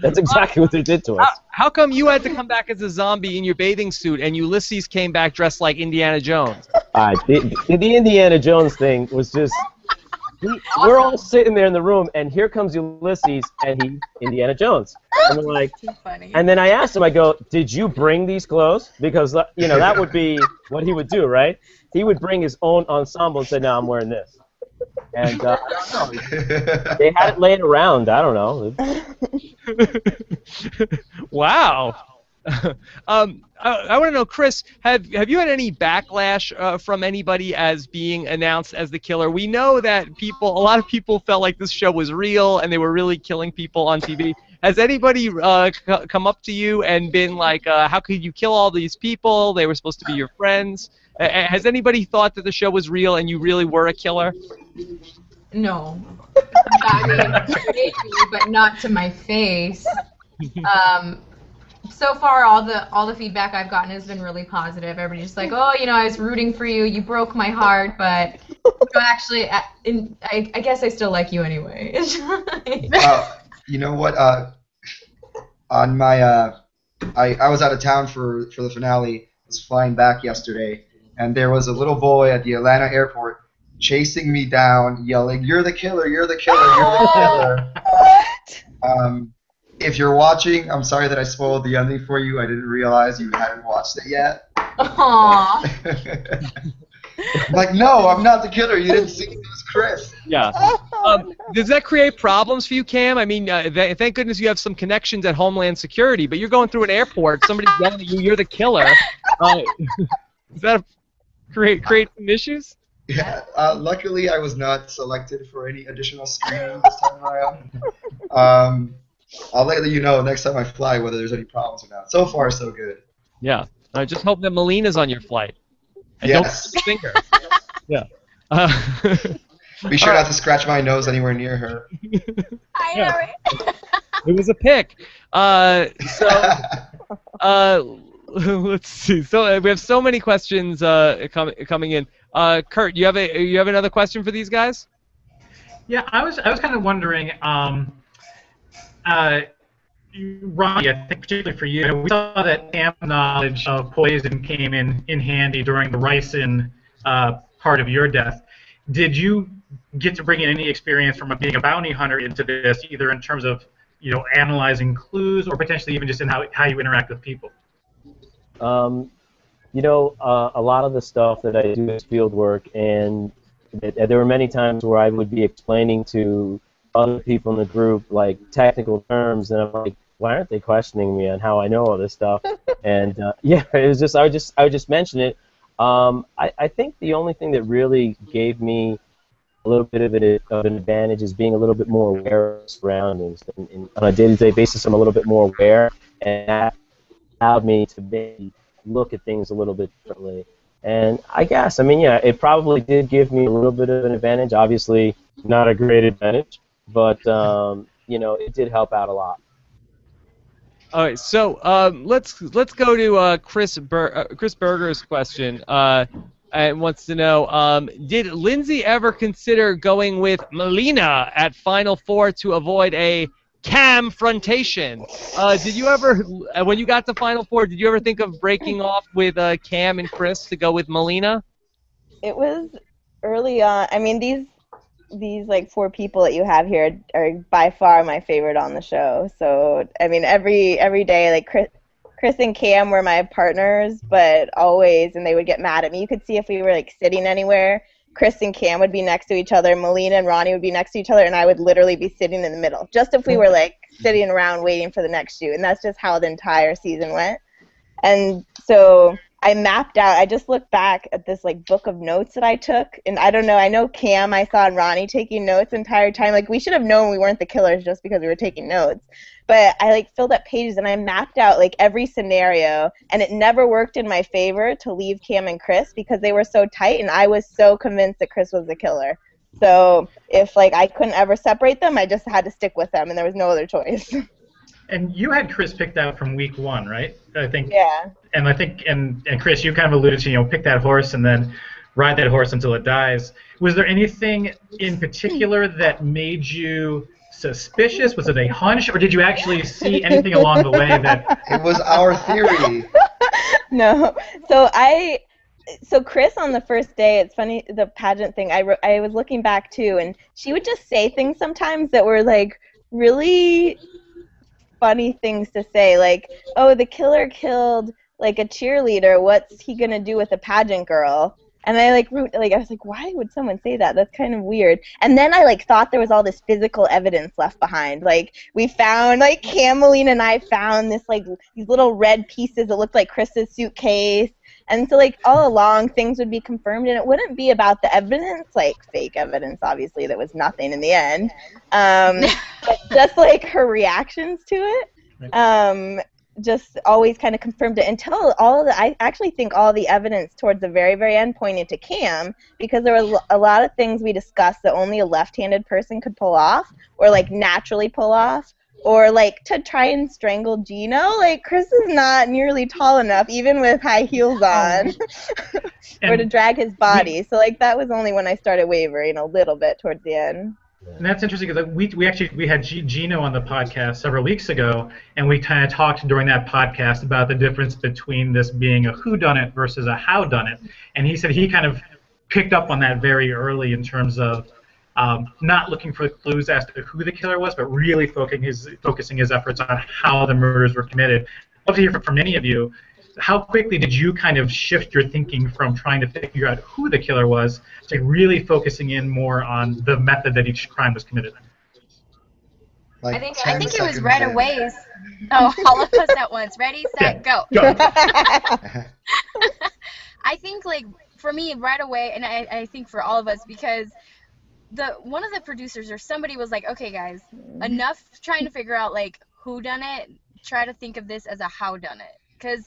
That's exactly what they did to us. How, how come you had to come back as a zombie in your bathing suit and Ulysses came back dressed like Indiana Jones? Uh, the, the Indiana Jones thing was just. We, we're all sitting there in the room, and here comes Ulysses, and he Indiana Jones, and we're like, Too funny. and then I asked him, I go, "Did you bring these clothes?" Because you know that would be what he would do, right? He would bring his own ensemble and say, "No, I'm wearing this," and uh, I don't know. They had it laying around. I don't know. wow. um, I, I want to know, Cris, have have you had any backlash uh, from anybody as being announced as the killer? We know that people, a lot of people felt like this show was real and they were really killing people on TV. Has anybody uh, c- come up to you and been like, uh, "How could you kill all these people? They were supposed to be your friends." Has anybody thought that the show was real and you really were a killer? No. I mean, maybe, but not to my face. Um, so far, all the all the feedback I've gotten has been really positive. Everybody's just like, oh, you know, I was rooting for you. You broke my heart, but you know, actually, I, in, I, I guess I still like you anyway. uh, you know what? Uh, on my, uh, I, I was out of town for, for the finale. I was flying back yesterday, and there was a little boy at the Atlanta airport chasing me down, yelling, "You're the killer! You're the killer! You're the killer!" What? Um, if you're watching, I'm sorry that I spoiled the ending for you. I didn't realize you hadn't watched it yet. Aww. Like, no, I'm not the killer. You didn't see it. It was Cris. Yeah. Um, does that create problems for you, Kam? I mean, uh, th- thank goodness you have some connections at Homeland Security, but you're going through an airport, somebody's yelling at you, you're the killer. Uh, does that create create some issues? Yeah. Uh, luckily, I was not selected for any additional screening this time around. Um, I'll let you know next time I fly whether there's any problems or not. So far, so good. Yeah. I just hope that Melina's on your flight. And Yes. don't finger. yeah. Uh, Be sure not to scratch my nose anywhere near her. I know, right? it was a pick. Uh, so uh, let's see. So uh, we have so many questions uh, com- coming in. Uh, Kurt, you have a you have another question for these guys? Yeah, I was I was kind of wondering, um, uh, Ronnie, I think particularly for you, we saw that amp knowledge of poison came in in handy during the ricin uh, part of your death. Did you get to bring in any experience from being a bounty hunter into this, either in terms of you know analyzing clues or potentially even just in how how you interact with people? Um, you know, uh, a lot of the stuff that I do is field work, and it, there were many times where I would be explaining to other people in the group like technical terms, and I'm like, why aren't they questioning me on how I know all this stuff? and uh, yeah, it was just I would just I would just mention it. Um, I, I think the only thing that really gave me a little bit of, it, of an advantage is being a little bit more aware of surroundings. And, and on a day-to-day basis, I'm a little bit more aware, and that allowed me to maybe look at things a little bit differently. And I guess, I mean, yeah, it probably did give me a little bit of an advantage. Obviously, not a great advantage, but um, you know, it did help out a lot. All right, so um, let's let's go to uh, Chris Ber- uh, Chris Berger's question. Uh, and wants to know: um, Did Lindsey ever consider going with Melina at Final Four to avoid a Kam-frontation? Uh, did you ever, uh, when you got to Final Four, did you ever think of breaking off with uh, Kam and Cris to go with Melina? It was early on. I mean, these these like four people that you have here are by far my favorite on the show. So I mean, every every day, like Cris, Cris and Kam were my partners, but always, and they would get mad at me. You could see if we were like sitting anywhere. Cris and Kam would be next to each other, Melina and Ronnie would be next to each other, and I would literally be sitting in the middle. Just if we were like sitting around waiting for the next shoot, and that's just how the entire season went. And so I mapped out. I just looked back at this like book of notes that I took, and I don't know. I know Kam, I saw Ronnie taking notes the entire time. Like we should have known we weren't the killers just because we were taking notes. But I like filled up pages and I mapped out like every scenario, and it never worked in my favor to leave Kam and Cris because they were so tight, and I was so convinced that Cris was the killer. So if like I couldn't ever separate them, I just had to stick with them, and there was no other choice. And you had Cris picked out from week one, right? I think. yeah. and I think and and Cris, you kind of alluded to you know pick that horse and then ride that horse until it dies. Was there anything in particular that made you suspicious? Was it a hunch, or did you actually see anything along the way that? It was our theory. no. So I so Cris on the first day, it's funny the pageant thing. I wrote, I was looking back too, and she would just say things sometimes that were like really funny things to say, like, "Oh, the killer killed like a cheerleader. What's he gonna do with a pageant girl?" And I like root like I was like, why would someone say that? That's kind of weird. And then I like thought there was all this physical evidence left behind. Like we found like Cameline and I found this like these little red pieces that looked like Cris's suitcase. And so like all along things would be confirmed and it wouldn't be about the evidence, like fake evidence obviously that was nothing in the end. Um, but just like her reactions to it. Um, just always kind of confirmed it until all of the I actually think all the evidence towards the very very end pointed to Kam because there were a lot of things we discussed that only a left-handed person could pull off or like naturally pull off or like to try and strangle Geno like Cris is not nearly tall enough even with high heels oh. on or to drag his body. so like that was only when I started wavering a little bit towards the end And that's interesting because we, we actually we had G- Geno on the podcast several weeks ago, and we kind of talked during that podcast about the difference between this being a who done it versus a how done it. And he said he kind of picked up on that very early in terms of um, not looking for clues as to who the killer was, but really focusing his focusing his efforts on how the murders were committed. I'd love to hear from, from any of you. How quickly did you kind of shift your thinking from trying to figure out who the killer was to really focusing in more on the method that each crime was committed? Like I think- I think it was right away. Oh, all of us at once. Ready, set, go. Go. I think like for me right away, and I, I think for all of us because the one of the producers or somebody was like, okay guys, enough trying to figure out like who done it. Try to think of this as a how done it, because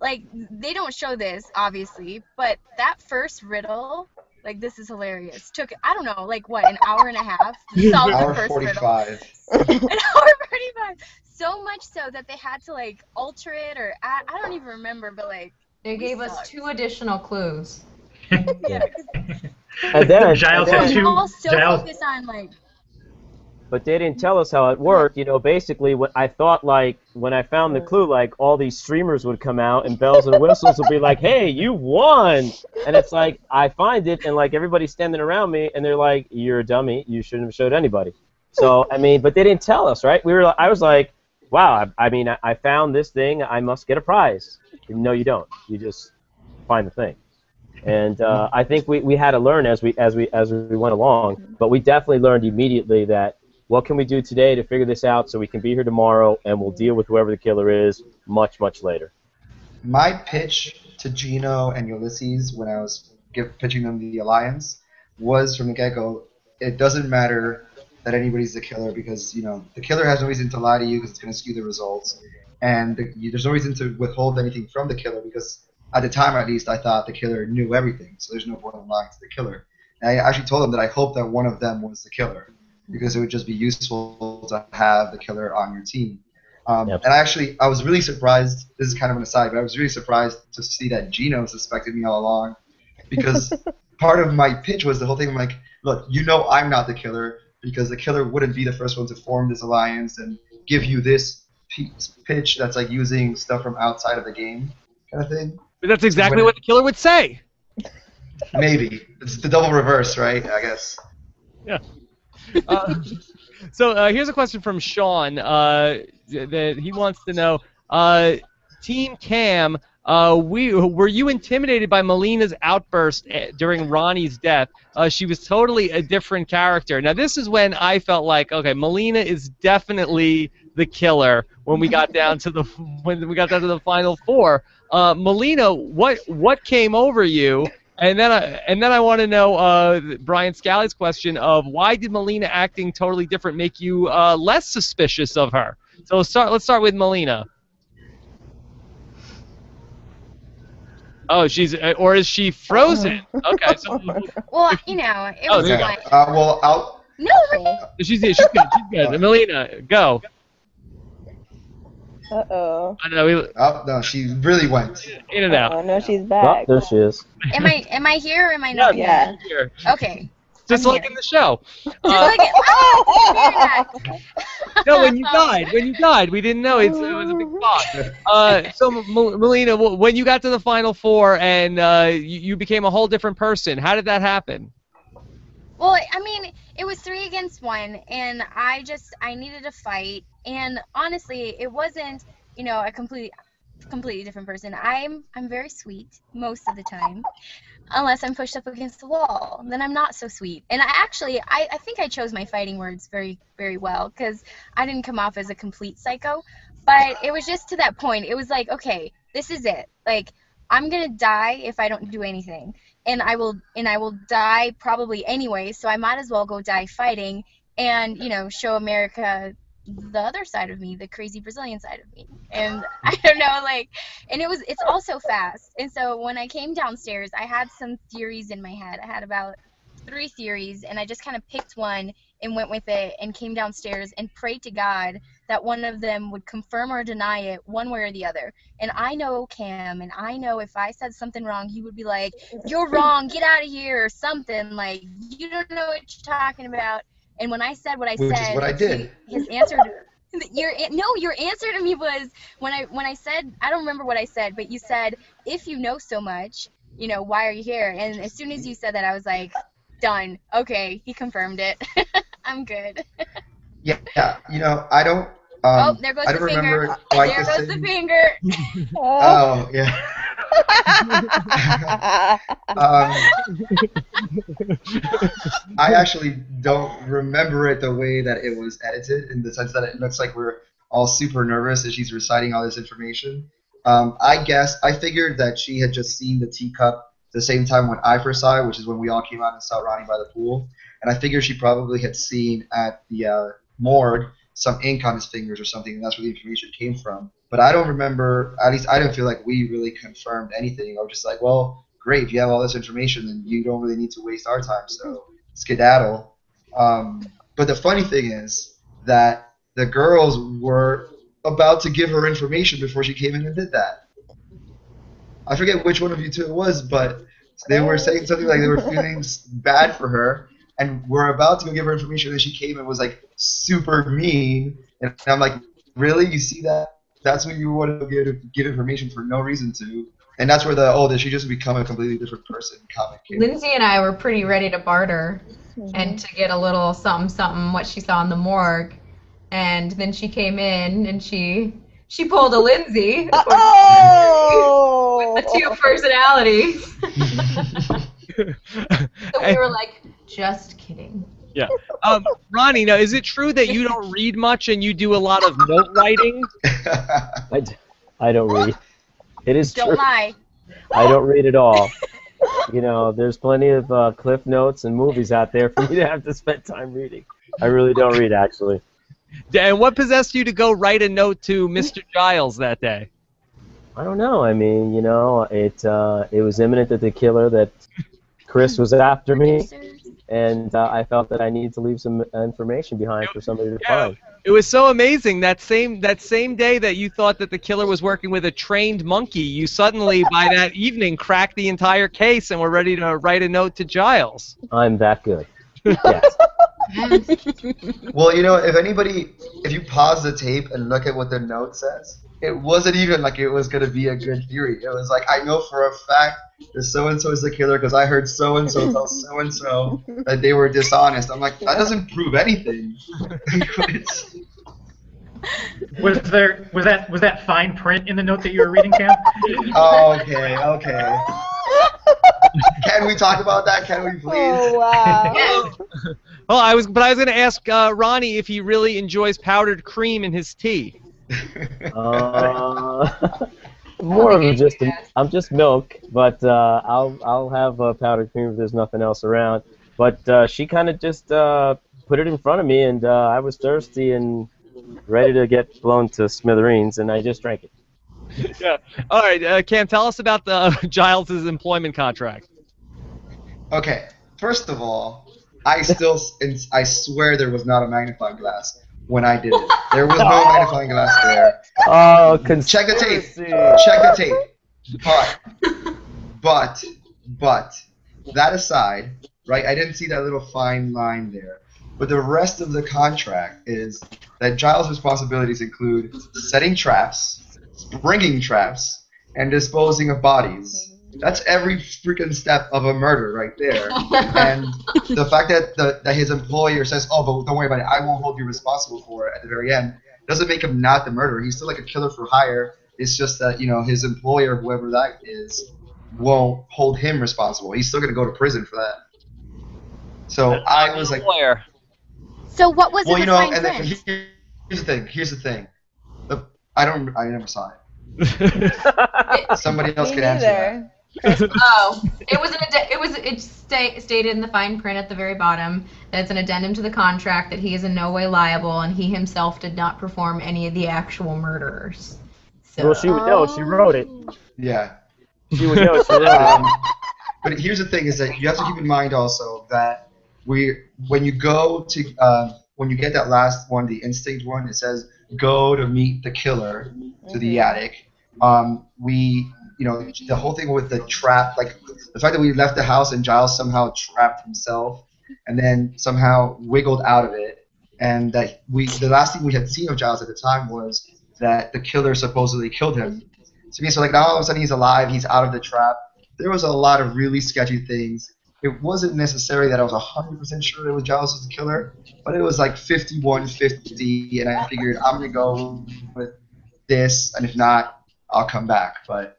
like they don't show this obviously, but that first riddle. Like this is hilarious. Took I don't know, like what, an hour and a half to solve Hour the first riddle. 45. an hour 45 so much so that they had to like alter it or I, I don't even remember but like They gave us sucked. two additional clues. yeah And then, Giles and had then- we're two- all so Giles- focused on like but they didn't tell us how it worked. You know, basically, what I thought like when I found the clue, like all these streamers would come out and bells and whistles would be like, "Hey, you won!" And it's like I find it, and like everybody's standing around me, and they're like, "You're a dummy. You shouldn't have showed anybody." So I mean, but they didn't tell us, right? We were. I was like, "Wow, I, I mean, I, I found this thing. I must get a prize." No, you don't. You just find the thing. And uh, I think we, we had to learn as we as we as we went along, but we definitely learned immediately that what can we do today to figure this out so we can be here tomorrow and we'll deal with whoever the killer is much much later. My pitch to Geno and Ulysses when I was give, pitching them the alliance was from the get-go. It doesn't matter that anybody's the killer because you know the killer has no reason to lie to you because it's going to skew the results, and the, you, there's no reason to withhold anything from the killer because at the time at least I thought the killer knew everything, so there's no point in lying to the killer. And I actually told them that I hope that one of them was the killer because it would just be useful to have the killer on your team. Um, Yep. And actually, I was really surprised. This is kind of an aside, but I was really surprised to see that Geno suspected me all along, because part of my pitch was the whole thing. I'm like, look, you know, I'm not the killer because the killer wouldn't be the first one to form this alliance and give you this p- pitch that's like using stuff from outside of the game, kind of thing. But that's exactly what the killer would say. Maybe it's the double reverse, right? I guess. Uh, so uh, here's a question from Sean. Uh, that he wants to know, uh, Team Kam, uh, we were you intimidated by Melina's outburst eh, during Ronnie's death? She was totally a different character. Now this is when I felt like, okay, Melina is definitely the killer. When we got down to the when we got down to the final four, Melina, what what came over you? And then I and then I want to know uh, Brian Scally's question of why did Melina acting totally different make you uh, less suspicious of her? So let's start. Let's start with Melina. Oh, she's uh, or is she frozen? Okay, so well you know it Oh, was there you fun Uh, well, I'll. no right she's she's good. She's good. Melina, go. Uh oh. I don't know. We, Oh no, she really went. in and out. Oh no, she's Oh, back. there she is. am I am I here or am I not Yeah. Here. okay Just I'm like here. in the show. Just Uh, like it- oh, no, when you died, when you died, we didn't know it's, it was a big spot. Uh, so, M- M- Melina, when you got to the final four and uh, you, you became a whole different person, how did that happen? Well, I mean, it was three against one, and I just I needed a fight. And honestly, it wasn't you know a complete completely different person. I'm I'm very sweet most of the time, unless I'm pushed up against the wall. Then I'm not so sweet. And I actually I, I think I chose my fighting words very very well because I didn't come off as a complete psycho. But it was just to that point. It was like okay, this is it. Like I'm gonna die if I don't do anything and I will and I will die probably anyway, so I might as well go die fighting and you know show America the other side of me, the crazy Brazilian side of me. And I don't know, like, and it was, it's all so fast. And so when I came downstairs, I had some theories in my head. I had about three theories, and I just kind of picked one and went with it and came downstairs and prayed to God that one of them would confirm or deny it one way or the other. And I know Kam, and I know if I said something wrong, he would be like, You're wrong, get out of here, or something. Like, you don't know what you're talking about. And when I said what I Which is said, what I did. his answer your no, your answer to me was when I when I said I don't remember what I said, but you said if you know so much, you know why are you here? And as soon as you said that, I was like, done. Okay, he confirmed it. I'm good. Yeah, yeah. You know, I don't. oh, Um, there goes I the don't finger. remember quite There the goes the finger. Oh yeah. Um, I actually don't remember it the way that it was edited, in the sense that it looks like we're all super nervous as she's reciting all this information. Um, I guess I figured that she had just seen the teacup the same time when I first saw it, which is when we all came out and saw Ronnie by the pool, and I figured she probably had seen at the uh, morgue some ink on his fingers or something, and that's where the information came from. But I don't remember. At least I didn't feel like we really confirmed anything. I was just like, well, great. If you have all this information, then you don't really need to waste our time. So skedaddle. Um, but the funny thing is that the girls were about to give her information before she came in and did that. I forget which one of you two it was, but they were saying something like they were feeling bad for her, and we were about to go give her information, and she came and was like super mean, and I'm like, really? You see that? That's what you want to give give information for no reason to, and that's where the oh, did she just become a completely different person comment came. Lindsey and I were pretty ready to barter and mm-hmm. to get a little something something what she saw in the morgue. And then she came in and she she pulled a Lindsey oh! with the two personalities. so we were like, just kidding. Um, Ronnie, now is it true that you don't read much and you do a lot of note writing? I, d- I don't read. It is Don't true. lie. I don't read at all. You know, there's plenty of uh, cliff notes and movies out there for me to have to spend time reading. I really don't read, actually. And what possessed you to go write a note to Mr. Giles that day? I don't know. I mean, you know, it uh, it was imminent that the killer that Cris was after me, and uh, I felt that I needed to leave some information behind for somebody to Yeah. find. It was so amazing that same that same day that you thought that the killer was working with a trained monkey, you suddenly by that evening cracked the entire case and were ready to write a note to Giles. I'm that good. Yes. Well, you know, if anybody, if you pause the tape and look at what the note says, it wasn't even like it was gonna be a good theory. It was like I know for a fact that so and so is the killer because I heard so and so tell so and so that they were dishonest. I'm like that doesn't prove anything. Was there was that was that fine print in the note that you were reading, Kam? oh, okay, okay. Can we talk about that? Can we please? Oh wow! Well, I was, but I was going to ask uh, Ronnie if he really enjoys powdered cream in his tea. Uh, more of a just a, I'm just milk, but uh, I'll I'll have uh, powdered cream if there's nothing else around. But uh, she kind of just uh, put it in front of me, and uh, I was thirsty and ready to get blown to smithereens, and I just drank it. yeah. All right, uh, Kam, tell us about the Giles's employment contract. Okay, first of all, I still, I swear there was not a magnifying glass when I did it. There was no oh. magnifying glass there. Oh, Check the tape. Check the tape. But, but, but, that aside, right? I didn't see that little fine line there. But the rest of the contract is that Giles' responsibilities include setting traps, springing traps, and disposing of bodies. That's every freaking step of a murder right there. And the fact that the, that his employer says, "Oh, but don't worry about it. I won't hold you responsible for it." At the very end, doesn't make him not the murderer. He's still like a killer for hire. It's just that you know his employer, whoever that is, won't hold him responsible. He's still gonna go to prison for that. So I was like, lawyer. So what was well, in you know, and then here's the thing. Here's the thing. The, I don't. I never saw it. Somebody else Me can answer that. Neither. oh, it was an add- it was it sta- stated in the fine print at the very bottom that it's an addendum to the contract that he is in no way liable and he himself did not perform any of the actual murders. So Well, she would know. She wrote it. Yeah. She would know. She wrote it. Um, but here's the thing: is that you have to keep in mind also that we, when you go to, uh, when you get that last one, the instinct one, it says go to meet the killer to the attic. Um, we, you know, the whole thing with the trap, like the fact that we left the house and Giles somehow trapped himself and then somehow wiggled out of it, and that we, the last thing we had seen of Giles at the time was that the killer supposedly killed him. So, mean, so like now all of a sudden he's alive, he's out of the trap. There was a lot of really sketchy things. It wasn't necessarily that I was 100% sure it was Giles was the killer, but it was like 51-50, and I figured I'm gonna go with this, and if not, I'll come back. But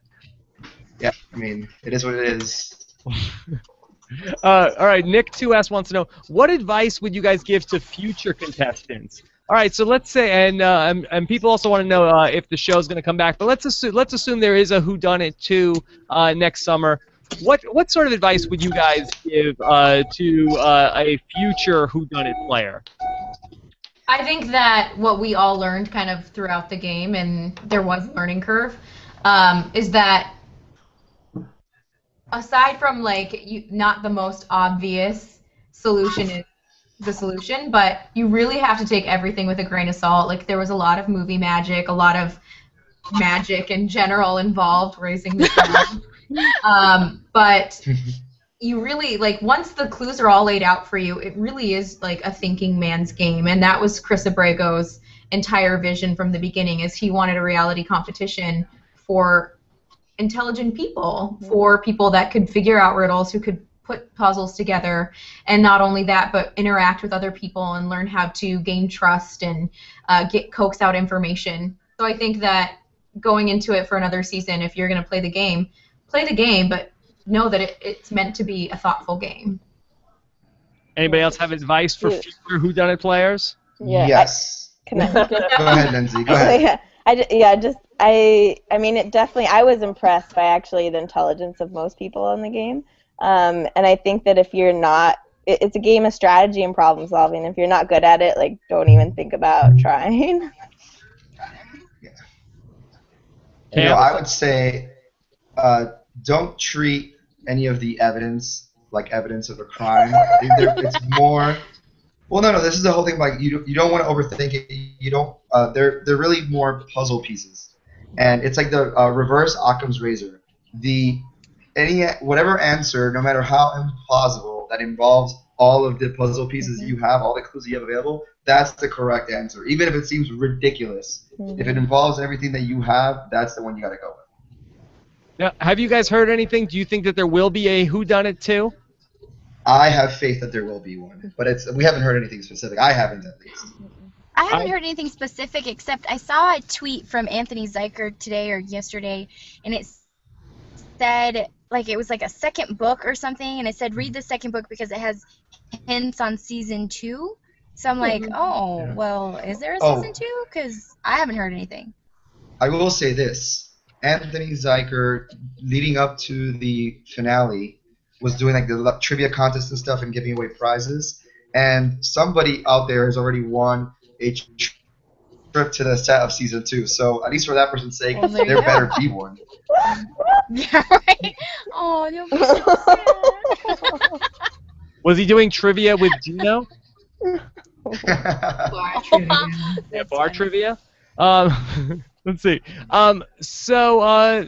I mean, it is what it is. Uh, all right, Nick 2S wants to know what advice would you guys give to future contestants? All right, so let's say, and uh, and, and people also want to know uh, if the show is going to come back. But let's assume let's assume there is a Whodunnit two uh, next summer. What what sort of advice would you guys give uh, to uh, a future Whodunnit player? I think that what we all learned kind of throughout the game, and there was a learning curve, um, is that aside from like you, not the most obvious solution is the solution, but you really have to take everything with a grain of salt. Like there was a lot of movie magic, a lot of magic in general involved raising the child. um, but you really like once the clues are all laid out for you, it really is like a thinking man's game, and that was Chris Abrego's entire vision from the beginning. Is he wanted a reality competition for intelligent people, for people that could figure out riddles, who could put puzzles together, and not only that, but interact with other people and learn how to gain trust and uh, get coax out information. So I think that going into it for another season, if you're going to play the game, play the game, but know that it, it's meant to be a thoughtful game. Anybody else have advice for future Whodunnit players? Yeah. I- yes. Can I? Go ahead, Lindsey. Go ahead. yeah, I yeah, just I I mean it definitely I was impressed by actually the intelligence of most people in the game, um, and I think that if you're not, it, it's a game of strategy and problem solving. If you're not good at it, like don't even think about trying. You know, I would say uh, don't treat any of the evidence like evidence of a crime. I think there- it's more. Well, no, no. This is the whole thing. Like you, you don't want to overthink it. You don't. Uh, they're they're really more puzzle pieces, and it's like the uh, reverse Occam's razor. The any whatever answer, no matter how implausible, that involves all of the puzzle pieces that you have, all the clues you have available. That's the correct answer, even if it seems ridiculous. If it involves everything that you have, that's the one you got to go with. Now, have you guys heard anything? Do you think that there will be a Whodunnit two? I have faith that there will be one, but it's we haven't heard anything specific. I haven't at least. I haven't I- heard anything specific except I saw a tweet from Anthony Zuiker today or yesterday, and it said like it was like a second book or something, and it said read the second book because it has hints on season two. So I'm like, hmm. oh, Yeah. well, is there a Oh. season two? Because I haven't heard anything. I will say this: Anthony Zuiker, leading up to the finale, was doing like the trivia contest and stuff and giving away prizes. And somebody out there has already won a trip to the set of season two. So at least for that person's sake, Well, there you there go. better be one. Yeah, right. Oh, don't be so sad. Was he doing trivia with Geno? bar trivia. Yeah, bar trivia. Um, let's see. Um, so uh,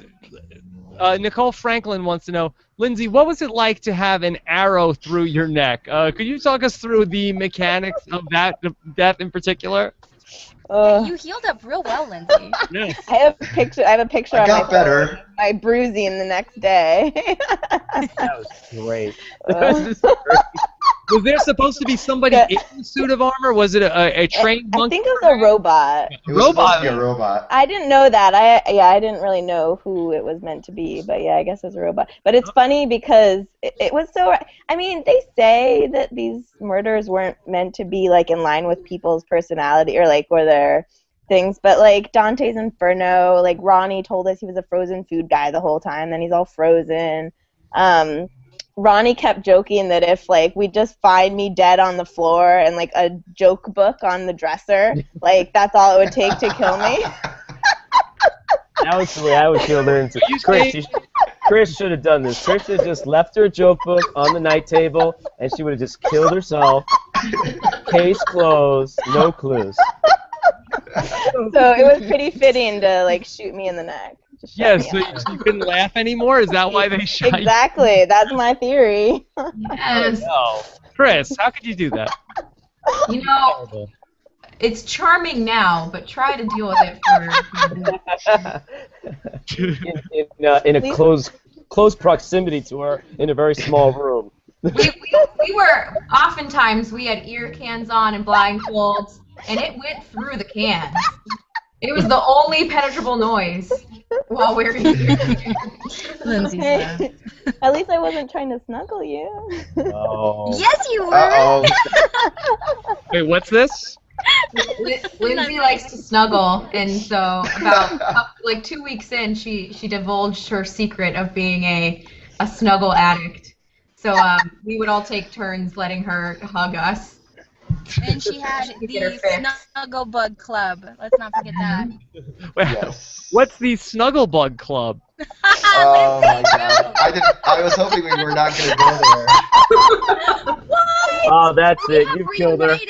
uh, Nicole Franklin wants to know, Lindsey, what was it like to have an arrow through your neck? Uh, could you talk us through the mechanics of that death in particular? Uh, you healed up real well, Lindsey. Yes. I have a picture. I have a picture I on got my better. phone, My bruising the next day. That was great. Uh, Was there supposed to be somebody Yeah. in a suit of armor? Was it a, a trained I monkey? think it was a robot. It was Robot. to be a robot. I didn't know that. I yeah, I didn't really know who it was meant to be, but yeah, I guess it's a robot. But it's funny because it, it was so. I mean, they say that these murders weren't meant to be like in line with people's personality or like where they're things. But like Dante's Inferno, like Ronnie told us he was a frozen food guy the whole time. Then he's all frozen. Um, Ronnie kept joking that if like we just find me dead on the floor and like a joke book on the dresser, like that's all it would take to kill me. That was the way I would feel Lindsey. You Cris, you sh- Cris should have done this. Cris should have just left her joke book on the night table, and she would have just killed herself. Case closed, no clues. so it was pretty fitting to like shoot me in the neck. Just shut Yes, me so up. you couldn't laugh anymore. Is that why they shot you? exactly. That's my theory. Yes. No, Cris, how could you do that? You know, it's charming now, but try to deal with it for. in, in, uh, in a close close proximity to her in a very small room. we, we, we were oftentimes we had ear cans on and blindfolds, and it went through the cans. It was the only penetrable noise while we were eating. Lindsey's laugh. Okay. At least I wasn't trying to snuggle you. Oh. Yes, you were. Wait, what's this? Li- Lindsey likes to snuggle, and so about like two weeks in, she she divulged her secret of being a a snuggle addict. So um, we would all take turns letting her hug us. And she had She could get her the fix. Snuggle Bug Club. Let's not forget that. Mm-hmm. Wait, Yes. What's the Snugglebug Club? Oh my god. I did I was hoping we were not gonna go there. what? Oh, that's We it. have You've killed her. This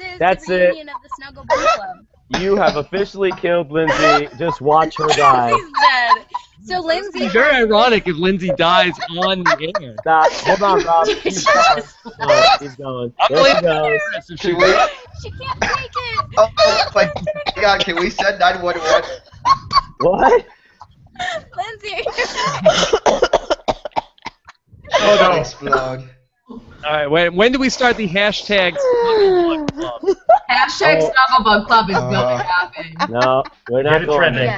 is That's the it. of the Snuggle Bug Club. You have officially killed Lindsey. Just watch her die. He's dead. So Lindsey. It's very ironic if Lindsey dies on the air. Stop. Hold on, Rob. Keep going. No, keep going. I'm There she blaming goes. Cris she Can we She can't take it. Oh, oh my god, can we send 911? What? Lindsey. Oh no. Explode. All right, when, when do we start the hashtag Snugglebug Club? Hashtag Oh. Snugglebug Club is going to happen. No, we're Get not it going trending.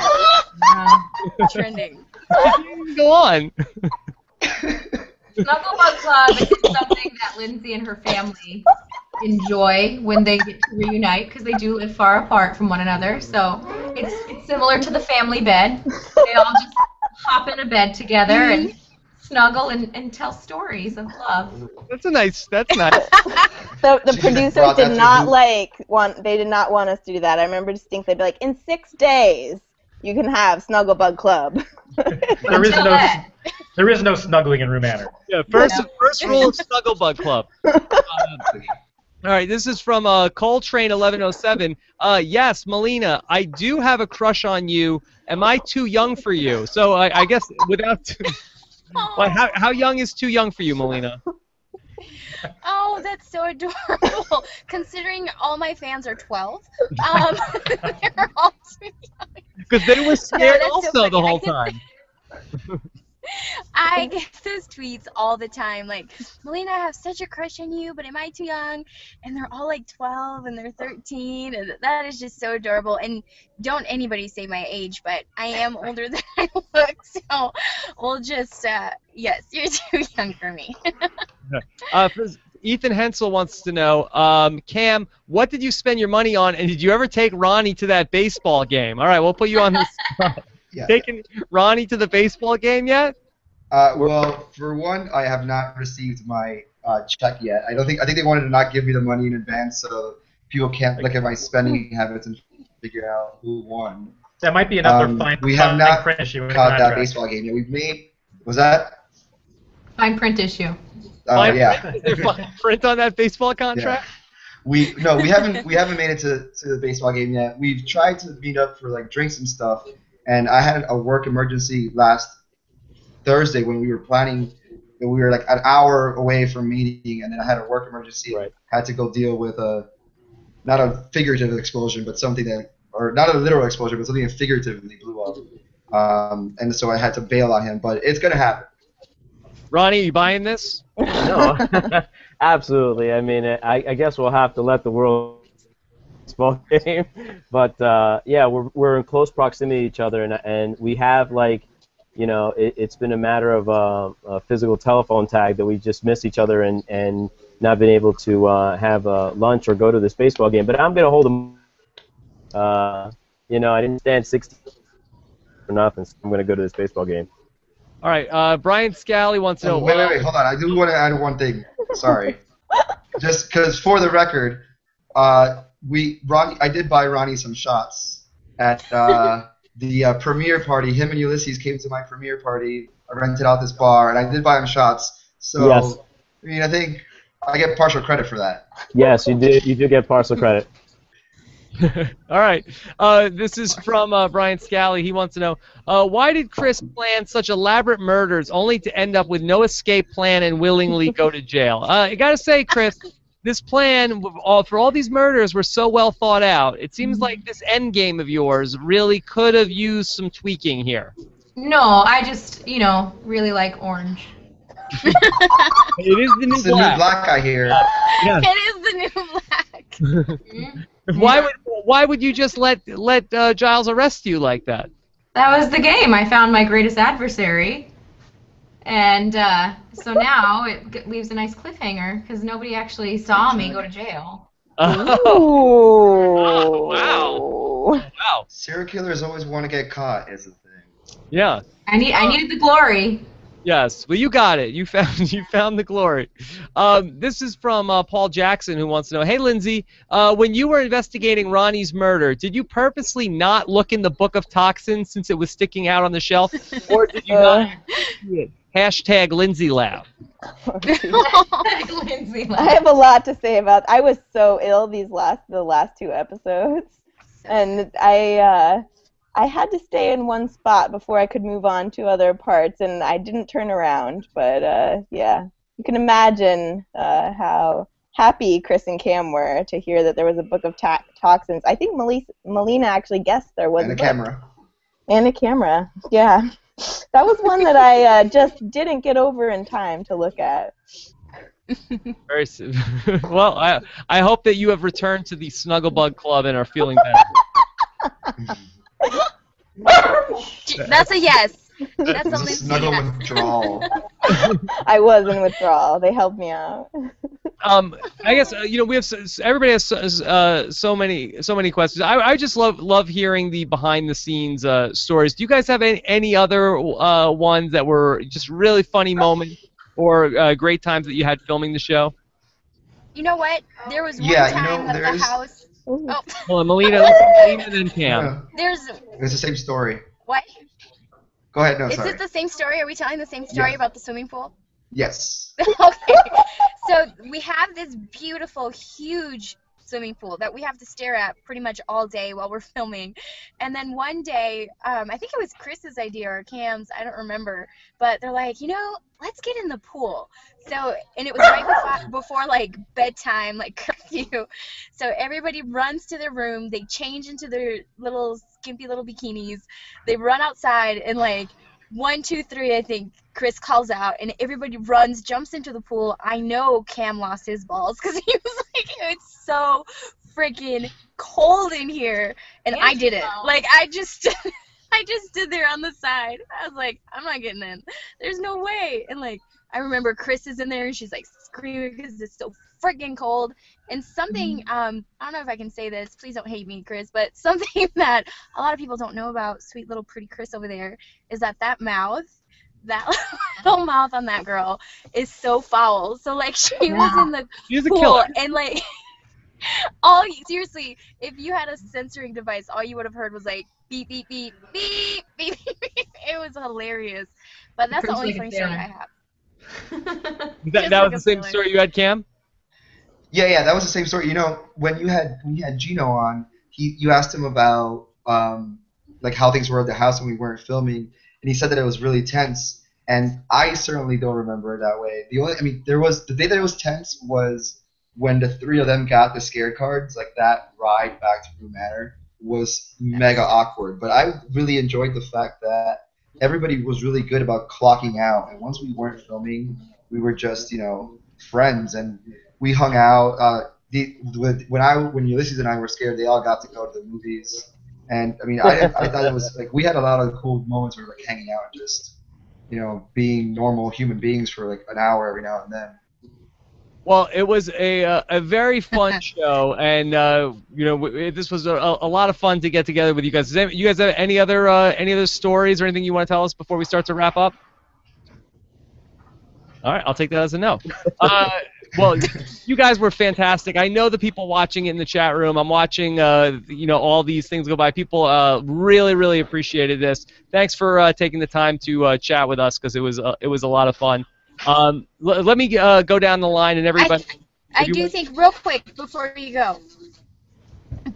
There. Yeah, Uh, trending. Go on. Snugglebug Club is something that Lindsey and her family enjoy when they get to reunite because they do live far apart from one another. So it's, it's similar to the family bed. They all just hop in a bed together and snuggle and, and tell stories of love. That's a nice. That's nice. The, the producers did not like want they did not want us to do that. I remember distinctly they'd be like, in six days you can have Snugglebug Club. There is no there is no snuggling in Rue Manor. Yeah, first first rule of Snugglebug Club. Um, all right, this is from uh, Coltrane 1107. Uh, yes, Melina, I do have a crush on you. Am I too young for you? So I, I guess without. Well, how, how young is too young for you, Melina? Oh, that's so adorable. Considering all my fans are 12, um, they're all too young. Because they were scared so also funny. the whole time. I get those tweets all the time, like, Melina, I have such a crush on you, but am I too young? And they're all like 12 and they're 13, and that is just so adorable. And don't anybody say my age, but I am older than I look, so we'll just, uh, yes, you're too young for me. Uh, first, Ethan Hensel wants to know, um, Kam, what did you spend your money on, and did you ever take Ronnie to that baseball game? All right, we'll put you on the spot. Yeah. Taking Ronnie to the baseball game yet? Uh, well, for one, I have not received my uh, check yet. I don't think I think they wanted to not give me the money in advance so people can't look at my spending habits and figure out who won. That might be another Um, fine, we have not print issue Caught that baseball game yet. We've made was that? fine print issue. Uh, yeah. print? Is there print on that baseball contract? We no, we haven't we haven't made it to, to the baseball game yet. We've tried to meet up for like drinks and stuff, and I had a work emergency last Thursday when we were planning. We were like an hour away from meeting, and then I had a work emergency. Right. Had to go deal with a not a figurative explosion, but something that, or not a literal explosion, but something that figuratively blew up. Um, and so I had to bail on him, but it's gonna happen. Ronnie, you buying this? No, absolutely. I mean, I, I guess we'll have to let the world baseball game, but uh, yeah, we're we're in close proximity to each other, and and we have like, you know, it, it's been a matter of uh, a physical telephone tag that we just miss each other and and not been able to uh, have uh, lunch or go to this baseball game. But I'm gonna hold him Uh, you know, I didn't stand 60 for nothing, so I'm going to go to this baseball game. All right. Uh, Brian Scally wants to know. Oh, wait, wait, wait, hold on. I do want to add one thing. Sorry. Just because, for the record, uh, we Ronnie, I did buy Ronnie some shots at uh, the uh, premiere party. Him and Ulysses came to my premiere party. I rented out this bar, and I did buy him shots. So, Yes. I mean, I think I get partial credit for that. Yes, you did. You do get partial credit. All right. Uh, this is from uh, Brian Scally. He wants to know uh, why did Cris plan such elaborate murders only to end up with no escape plan and willingly go to jail? Uh, I gotta say, Cris, this plan all, for all these murders were so well thought out. It seems like this end game of yours really could have used some tweaking here. No, I just, you know, really like orange. It is the new It's the new black. black guy here. It is the new black. Why would why would you just let let uh, Giles arrest you like that? That was the game. I found my greatest adversary. And uh, so now it g- leaves a nice cliffhanger because nobody actually saw me go to jail. Oh, Ooh. wow. wow. Serial killers always want to get caught, is the thing. Yeah. I need I needed the glory. Yes, well, you got it. You found you found the glory. Um, this is from uh, Paul Jackson, who wants to know: Hey, Lindsey, uh, when you were investigating Ronnie's murder, did you purposely not look in the book of toxins since it was sticking out on the shelf, or did you Uh. not? see it? Hashtag Lindsey Lab. Lindsey I have a lot to say about. I was so ill these last the last two episodes, and I uh, I had to stay in one spot before I could move on to other parts, and I didn't turn around. But uh, yeah, you can imagine uh, how happy Cris and Kam were to hear that there was a book of ta- toxins. I think Melissa, Melina actually guessed there was And a book. camera. and a camera. Yeah, that was one that I uh, just didn't get over in time to look at. Very s- well. I I hope that you have returned to the Snugglebug Club and are feeling better. That's a yes. That's a It's a Lindsey snuggle yes. withdrawal. I was in withdrawal. They helped me out. um, I guess uh, you know we have s- everybody has so, uh, so many so many questions. I, I just love love hearing the behind the scenes uh, stories. Do you guys have any, any other uh, ones that were just really funny moments or uh, great times that you had filming the show? You know what? There was one Yeah, you time know, that the house. Ooh. Oh, Hold on, Melina, Melina and then Kam. Yeah, there's it's the same story. what? Go ahead. No, Is sorry. it the same story? Are we telling the same story Yeah. about the swimming pool? Yes. okay. So we have this beautiful, huge swimming pool that we have to stare at pretty much all day while we're filming. And then one day, um, I think it was Cris's idea or Kam's, I don't remember, but they're like, you know, let's get in the pool. So, and it was right before, before like bedtime, like curfew. So everybody runs to their room, they change into their little skimpy little bikinis, they run outside and like one, two, three, I think Cris calls out, and everybody runs, jumps into the pool. I know Kam lost his balls because he was like, it's so freaking cold in here, and I didn't. fell. Like I just, I just stood there on the side. I was like, I'm not getting in. There's no way. And like, I remember Cris is in there, and she's like screaming because it's so freaking cold. And something, um, I don't know if I can say this. Please don't hate me, Cris, but something that a lot of people don't know about sweet little pretty Cris over there is that that mouth, that little mouth on that girl is so foul. So like she was in the She's a pool killer. and like all seriously, if you had a censoring device, all you would have heard was like beep beep beep beep beep beep. It was hilarious. But that's the only funny story. I have. That, that like was the same story you had, Kam. Yeah, yeah, that was the same story. You know, when you had when you had Geno on, he you asked him about um like how things were at the house when we weren't filming, and he said that it was really tense. And I certainly don't remember it that way. The only, I mean, there was the day that it was tense was when the three of them got the scared cards. Like that ride back to Rue Manor was mega awkward. But I really enjoyed the fact that everybody was really good about clocking out. And once we weren't filming, we were just you know friends and we hung out. Uh, the, with, when I when Ulysses and I were scared, they all got to go to the movies. And I mean, I, I thought it was like we had a lot of cool moments where we were like hanging out and just you know being normal human beings for like an hour every now and then. Well, it was a uh, a very fun show, and uh, you know w- this was a, a lot of fun to get together with you guys. Does any, you guys have any other uh, any other stories or anything you want to tell us before we start to wrap up? All right, I'll take that as a no. Well, you guys were fantastic. I know the people watching in the chat room. I'm watching, uh, you know, all these things go by. People uh, really, really appreciated this. Thanks for uh, taking the time to uh, chat with us because it was uh, it was a lot of fun. Um, l- let me uh, go down the line and everybody I you do want- think real quick before you go,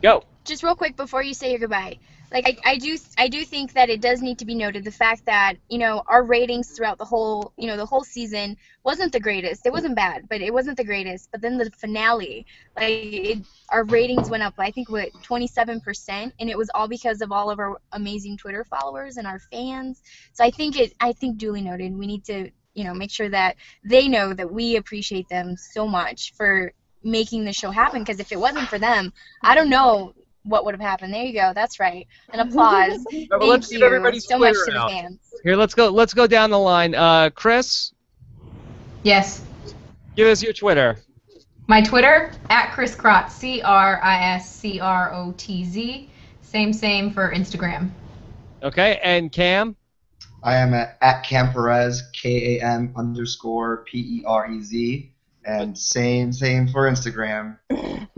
go. just real quick before you say your goodbye. Like I, I do I do think that it does need to be noted the fact that you know our ratings throughout the whole you know the whole season wasn't the greatest. It wasn't bad, but it wasn't the greatest. But then the finale, like it, our ratings went up. I think what 27%, and it was all because of all of our amazing Twitter followers and our fans. So I think it I think duly noted. We need to you know make sure that they know that we appreciate them so much for making the show happen. Because if it wasn't for them, I don't know what would have happened. There you go. That's right. An applause. right, well, Thank let's you give everybody so much Twitter to the fans. Here, let's go. Let's go down the line. Uh, Cris, Yes. give us your Twitter. My Twitter at Cris Crotz, C R I S C R O T Z. Same, same for Instagram. Okay, and Kam. I am at, at Kam Perez, K A M underscore P E R E Z, and same same for Instagram.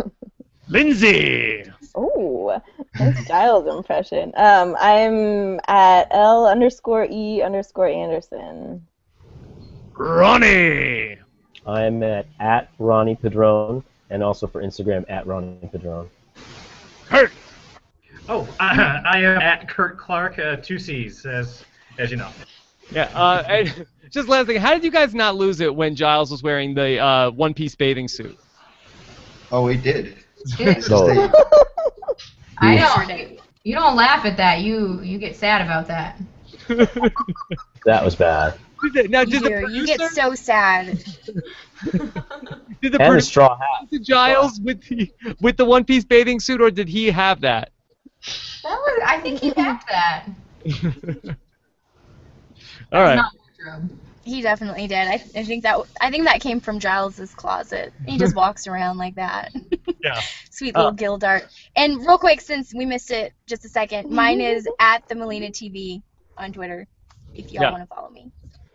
Lindsey. Oh, nice Giles impression. Um, I'm at L underscore E underscore Anderson. Ronnie. I'm at, at Ronnie Padron, and also for Instagram, at Ronnie Padron. Kurt. Oh, I, I am at Kurt Clark, uh, two C's, as as you know. Yeah. Uh, and just last thing, how did you guys not lose it when Giles was wearing the uh, one-piece bathing suit? Oh, we did. It- So- I don't. You don't laugh at that. You you get sad about that. That was bad. Now, did the You, you get so sad. did the And the producer straw hat. to Giles with the with the one-piece bathing suit, or did he have that? That was. I think he had that. All right. Not wardrobe. He definitely did. I, I think that I think that came from Giles's closet. He just walks around like that. Yeah. Sweet little Uh, Gildart. And real quick, since we missed it just a second, mine is at the Melina TV on Twitter. If y'all Yeah. want to follow me.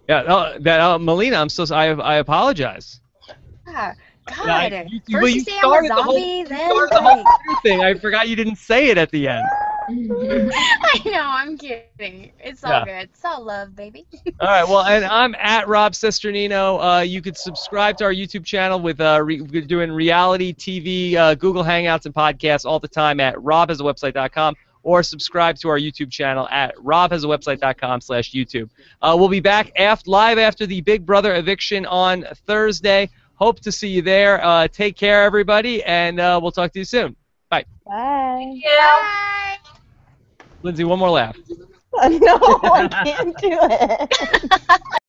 Yeah. Uh, that uh, Melina, I'm so I I apologize. Ah, God. I- you- First well, you, you say I'm a started the whole- zombie, you then started the whole thing. I forgot you didn't say it at the end. I know, I'm kidding. It's all Yeah. good. It's all love, baby. All right. Well, and I'm at Rob Cesternino. Uh, you could subscribe to our YouTube channel with uh, re- we're doing reality TV, uh, Google Hangouts, and podcasts all the time at robhasawebsite.com or subscribe to our YouTube channel at robhasawebsite.com slash YouTube. Uh, we'll be back after, live after the Big Brother eviction on Thursday. Hope to see you there. Uh, take care, everybody, and uh, we'll talk to you soon. Bye. Bye. Lindsey, one more laugh. no, I can't do it.